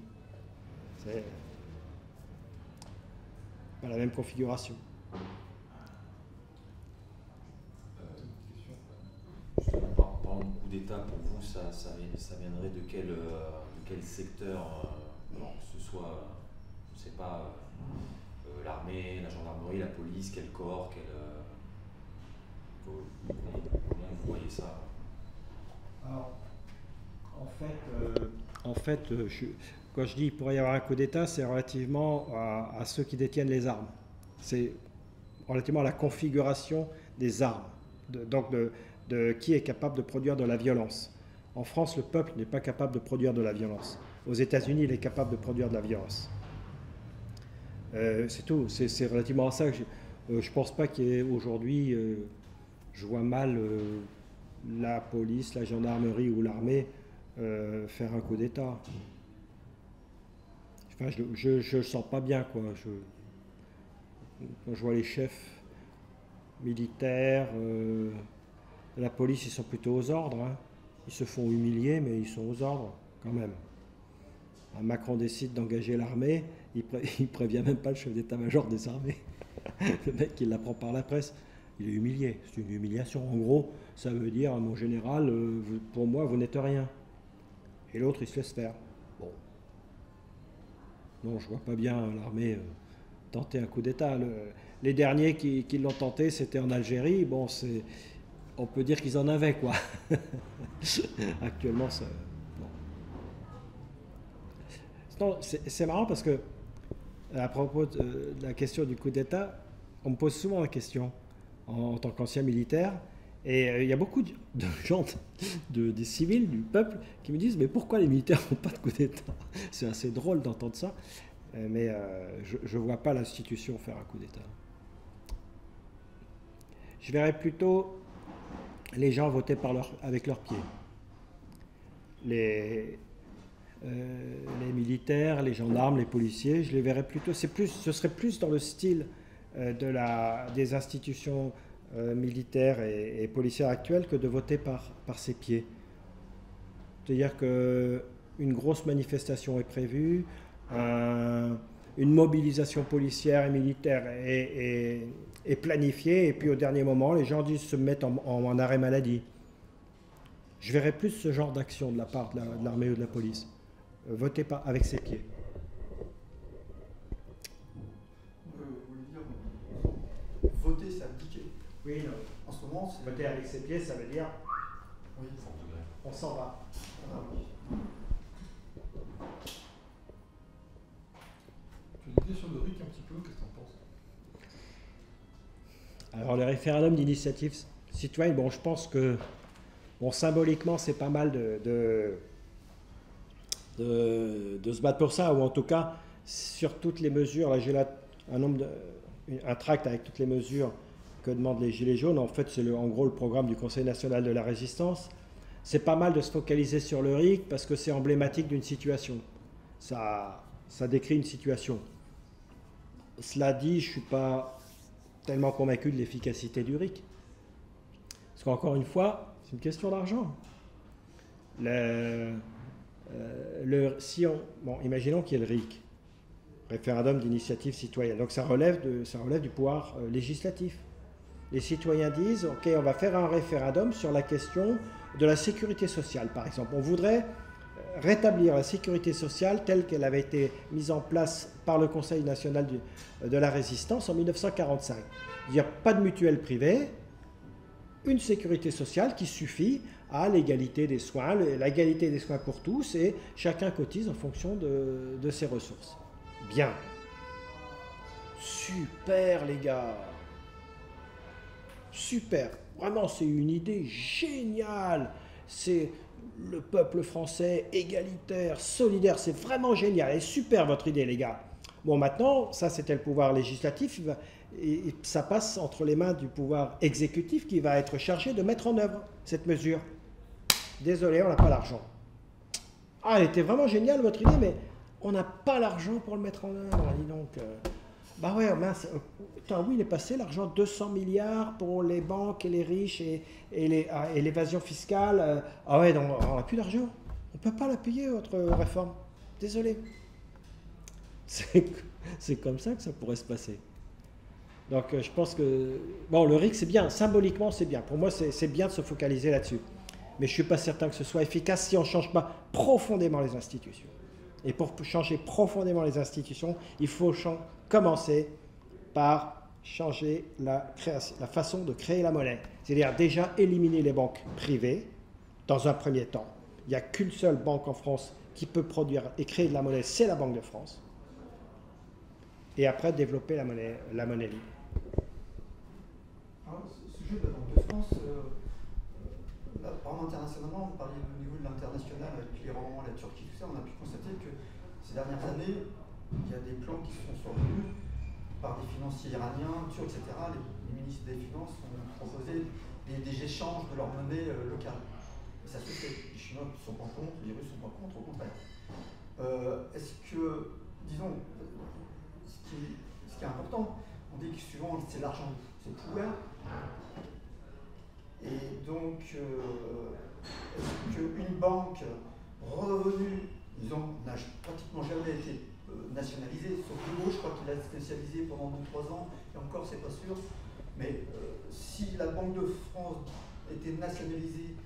Pas la même configuration. d'État, pour vous, ça, ça, viendrait de quel, euh, quel secteur euh, Que ce soit, je ne sais pas, euh, l'armée, la gendarmerie, la police, quel corps, quel, comment, vous voyez ça? Alors, en fait, en fait quand je dis qu'il pourrait y avoir un coup d'État, c'est relativement à, ceux qui détiennent les armes. C'est relativement à la configuration des armes. Donc de, qui est capable de produire de la violence. En France, le peuple n'est pas capable de produire de la violence. Aux États-Unis, il est capable de produire de la violence. Euh, c'est tout. C'est relativement à ça que je ne euh, pense pas qu'il y ait aujourd'hui, euh, je vois mal la police, la gendarmerie ou l'armée faire un coup d'État. Je ne sens pas bien, quoi. Quand je vois les chefs militaires, la police, ils sont plutôt aux ordres. Hein. Ils se font humilier, mais ils sont aux ordres quand même. Macron décide d'engager l'armée, il, ne *laughs* prévient même pas le chef d'état-major des armées. *laughs* le mec, il l'apprend par la presse. Il est humilié. C'est une humiliation. En gros, ça veut dire, mon général, euh, pour moi, vous n'êtes rien. Et l'autre, il se laisse faire. Bon. Non, je vois pas bien l'armée euh, tenter un coup d'État. les derniers qui, l'ont tenté, c'était en Algérie. Bon, c'est on peut dire qu'ils en avaient, quoi. *laughs* Actuellement, c'est marrant parce que, à propos de la question du coup d'État, on me pose souvent la question en, tant qu'ancien militaire. Et euh, il y a beaucoup de, gens, de, des civils, du peuple, qui me disent Mais pourquoi les militaires n'ont pas de coup d'État? C'est assez drôle d'entendre ça, euh, mais euh, je ne vois pas l'institution faire un coup d'État. Je verrais plutôt les gens leur, avec leurs pieds. Les, militaires, les gendarmes, les policiers, je les verrais plutôt. Plus, ce serait plus dans le style des institutions euh, militaires et, policières actuelles que de voter par, par ses pieds. C'est-à-dire qu'une grosse manifestation est prévue, une mobilisation policière et militaire est, est planifié, et puis au dernier moment, les gens disent se mettent en, arrêt maladie. Je verrais plus ce genre d'action de la part de l'armée ou de la police. Euh, votez pas avec ses pieds. voter, c'est abdiquer. Oui, non. En ce moment, voter avec ses pieds, ça veut dire. Oui, on s'en va. Ah, oui. Tu une question de Rick un petit peu, qu'est-ce que tu en penses? Alors le référendum d'initiative citoyenne, bon, je pense que bon, symboliquement, c'est pas mal de, de, se battre pour ça, ou en tout cas, sur toutes les mesures, là j'ai là un, nombre de, un tract avec toutes les mesures que demandent les Gilets jaunes. En fait, c'est en gros le programme du Conseil national de la résistance. C'est pas mal de se focaliser sur le RIC parce que c'est emblématique d'une situation. Ça, ça décrit une situation. Cela dit, je ne suis pas tellement convaincu de l'efficacité du RIC. Parce qu'encore une fois, c'est une question d'argent. Le, euh, si on, bon, imaginons qu'il y ait le RIC, référendum d'initiative citoyenne. Donc ça relève, de, ça relève du pouvoir euh, législatif. Les citoyens disent, OK, on va faire un référendum sur la question de la sécurité sociale, par exemple. On voudrait euh, rétablir la sécurité sociale telle qu'elle avait été mise en place par le Conseil national de la résistance en 1945. Il n'y a pas de mutuelle privée, une sécurité sociale qui suffit à l'égalité des soins, l'égalité des soins pour tous, et chacun cotise en fonction de, de ses ressources. Bien. Super les gars. Super. Vraiment, c'est une idée géniale. C'est le peuple français égalitaire, solidaire. C'est vraiment génial. Et super votre idée, les gars. Bon, maintenant, ça c'était le pouvoir législatif. Et ça passe entre les mains du pouvoir exécutif qui va être chargé de mettre en œuvre cette mesure. Désolé, on n'a pas l'argent. Ah, elle était vraiment géniale votre idée, mais on n'a pas l'argent pour le mettre en œuvre. Dis donc. Bah ouais, mince. Putain, oui, il est passé l'argent 200 milliards pour les banques et les riches et, ah, et l'évasion fiscale. Euh. Ah ouais, donc on n'a plus d'argent. On ne peut pas la payer, votre réforme. Désolé. *laughs* C'est comme ça que ça pourrait se passer. Donc euh, je pense que... Bon, le RIC, c'est bien. Symboliquement, c'est bien. Pour moi, c'est bien de se focaliser là-dessus. Mais je ne suis pas certain que ce soit efficace si on ne change pas profondément les institutions. Et pour changer profondément les institutions, il faut commencer par changer la, création, la façon de créer la monnaie. C'est-à-dire déjà éliminer les banques privées dans un premier temps. Il n'y a qu'une seule banque en France qui peut produire et créer de la monnaie, c'est la Banque de France. Et après développer la monnaie, la libre. Alors, ce sujet de la Banque de France, euh, euh par internationalement, on parlait au niveau de l'international avec l'Iran, la Turquie, tout ça, on a pu constater que ces dernières années, il y a des plans qui sont survenus par des financiers iraniens, turcs, etc. Les, ministres des Finances ont proposé des, échanges de leur monnaie euh, locale. Et ça se fait. Les Chinois ne sont pas contre, les Russes ne sont pas contre, au contraire. Euh, est-ce que, disons, ce qui, ce qui, est important, on dit que souvent c'est l'argent, c'est le pouvoir. Et donc, euh, est-ce qu'une banque revenue, disons, n'a pratiquement jamais été euh, nationalisé, sauf Hugo, je crois qu'il a spécialisé pendant 2-3 ans, et encore c'est pas sûr. Mais euh, si la Banque de France était nationalisée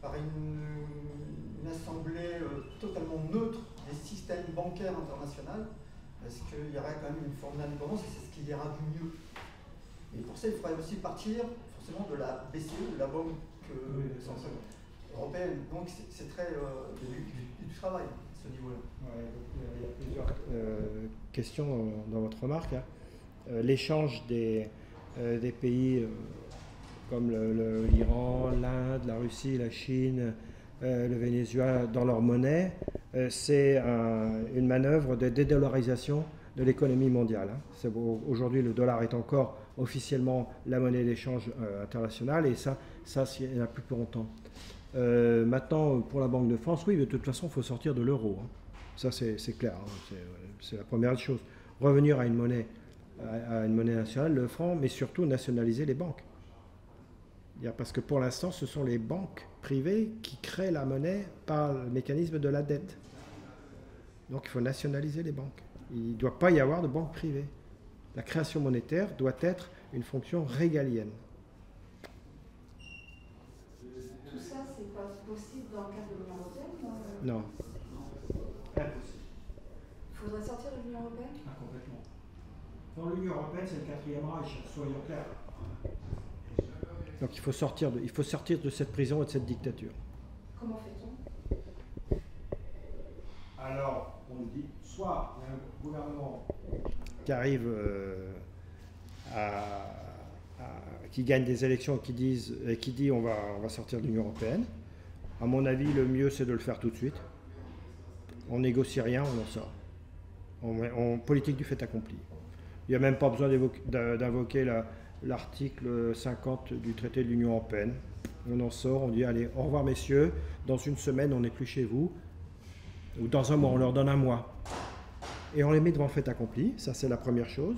par une, assemblée euh, totalement neutre des systèmes bancaires internationaux, est-ce qu'il y aurait quand même une forme d'indépendance et c'est ce qui ira du mieux Et pour ça, il faudrait aussi partir forcément de la BCE, de la Banque centrale européenne. Donc c'est très du, travail il y a plusieurs euh, questions dans, votre remarque. Hein. Euh, l'échange des, euh, pays comme l'Iran, l'Inde, la Russie, la Chine, le Venezuela dans leur monnaie, c'est une manœuvre de dédollarisation de l'économie mondiale. Hein. Aujourd'hui, le dollar est encore officiellement la monnaie d'échange internationale et ça, ça il n'y en a plus pour longtemps. Euh, maintenant, pour la Banque de France, oui, de toute façon, il faut sortir de l'euro. Hein. Ça, c'est clair. Hein. C'est la première chose. Revenir à une monnaie, à, une monnaie nationale, le franc, mais surtout nationaliser les banques. Parce que pour l'instant, ce sont les banques privées qui créent la monnaie par le mécanisme de la dette. Donc il faut nationaliser les banques. Il ne doit pas y avoir de banques privées. La création monétaire doit être une fonction régalienne. Possible dans le cadre de l'Union européenne euh Non. Impossible. Il faudrait sortir de l'Union européenne? Ah, Complètement. Dans l'Union européenne, c'est le quatrième Reich, soyons clairs. Donc il faut, sortir de, il faut sortir de cette prison et de cette dictature. Comment fait-on? Alors, on dit, soit il y a un gouvernement qui arrive euh, à, qui gagne des élections et qui, disent, et qui dit on va, on va sortir de l'Union européenne, à mon avis, le mieux, c'est de le faire tout de suite. On négocie rien, on en sort. On, politique du fait accompli. Il n'y a même pas besoin d'invoquer l'article 50 du traité de l'Union européenne. On en sort, on dit allez, au revoir messieurs, dans une semaine on n'est plus chez vous, ou dans un mois, on leur donne un mois. Et on les met devant le fait accompli, ça c'est la première chose.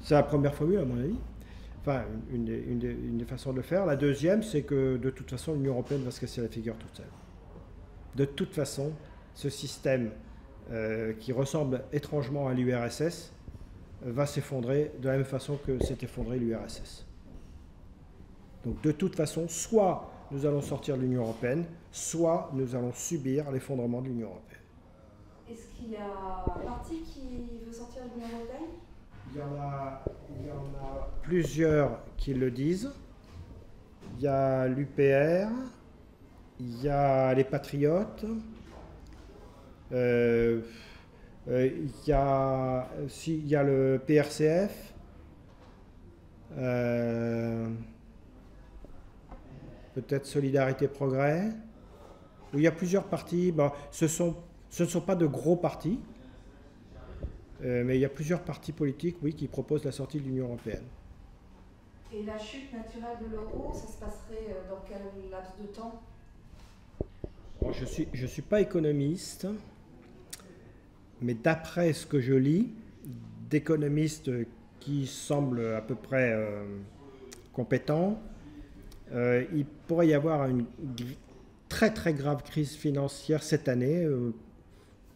C'est la première formule à mon avis. Enfin, une, des façons de le faire. La deuxième, c'est que de toute façon, l'Union européenne va se casser la figure toute seule. De toute façon, ce système euh, qui ressemble étrangement à l'URSS va s'effondrer de la même façon que s'est effondré l'URSS. Donc de toute façon, soit nous allons sortir de l'Union européenne, soit nous allons subir l'effondrement de l'Union européenne. Est-ce qu'il y a un parti qui veut sortir de l'Union européenne? Il y, en a, plusieurs qui le disent. Il y a l'UPR, il y a les Patriotes. Euh, euh, il, y a, le PRCF. Euh, peut-être Solidarité Progrès. Il y a plusieurs partis. Bon, ce, sont, ce ne sont pas de gros partis, mais il y a plusieurs partis politiques oui, qui proposent la sortie de l'Union européenne. Et la chute naturelle de l'euro, ça se passerait dans quel laps de temps? Je ne suis, je suis pas économiste mais d'après ce que je lis, d'économistes qui semblent à peu près euh, compétents, euh, il pourrait y avoir une très très grave crise financière cette année, euh,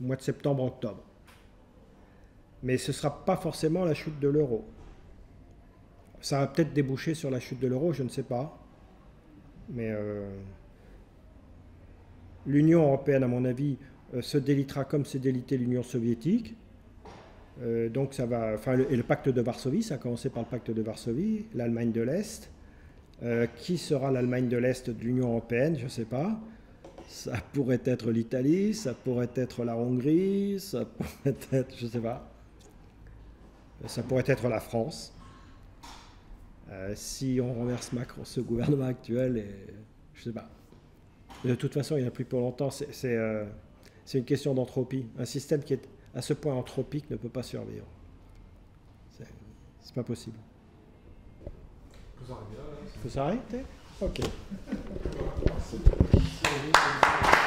au mois de septembre-octobre. Mais ce ne sera pas forcément la chute de l'euro. Ça va peut-être déboucher sur la chute de l'euro, je ne sais pas. Mais l'Union européenne, à mon avis, euh, se délitera comme s'est délité l'Union soviétique. Euh, donc ça va, et le pacte de Varsovie, ça a commencé par le pacte de Varsovie, l'Allemagne de l'Est. Euh, qui sera l'Allemagne de l'Est de l'Union européenne Je ne sais pas. Ça pourrait être l'Italie, ça pourrait être la Hongrie, ça *laughs* pourrait être, je ne sais pas. Ça pourrait être la France. si on renverse Macron, ce gouvernement actuel, et, je ne sais pas. De toute façon, il n'y a plus pour longtemps. C'est c'est une question d'entropie. Un système qui est à ce point anthropique ne peut pas survivre. C'est pas possible. Il faut s'arrêter Ok. *laughs*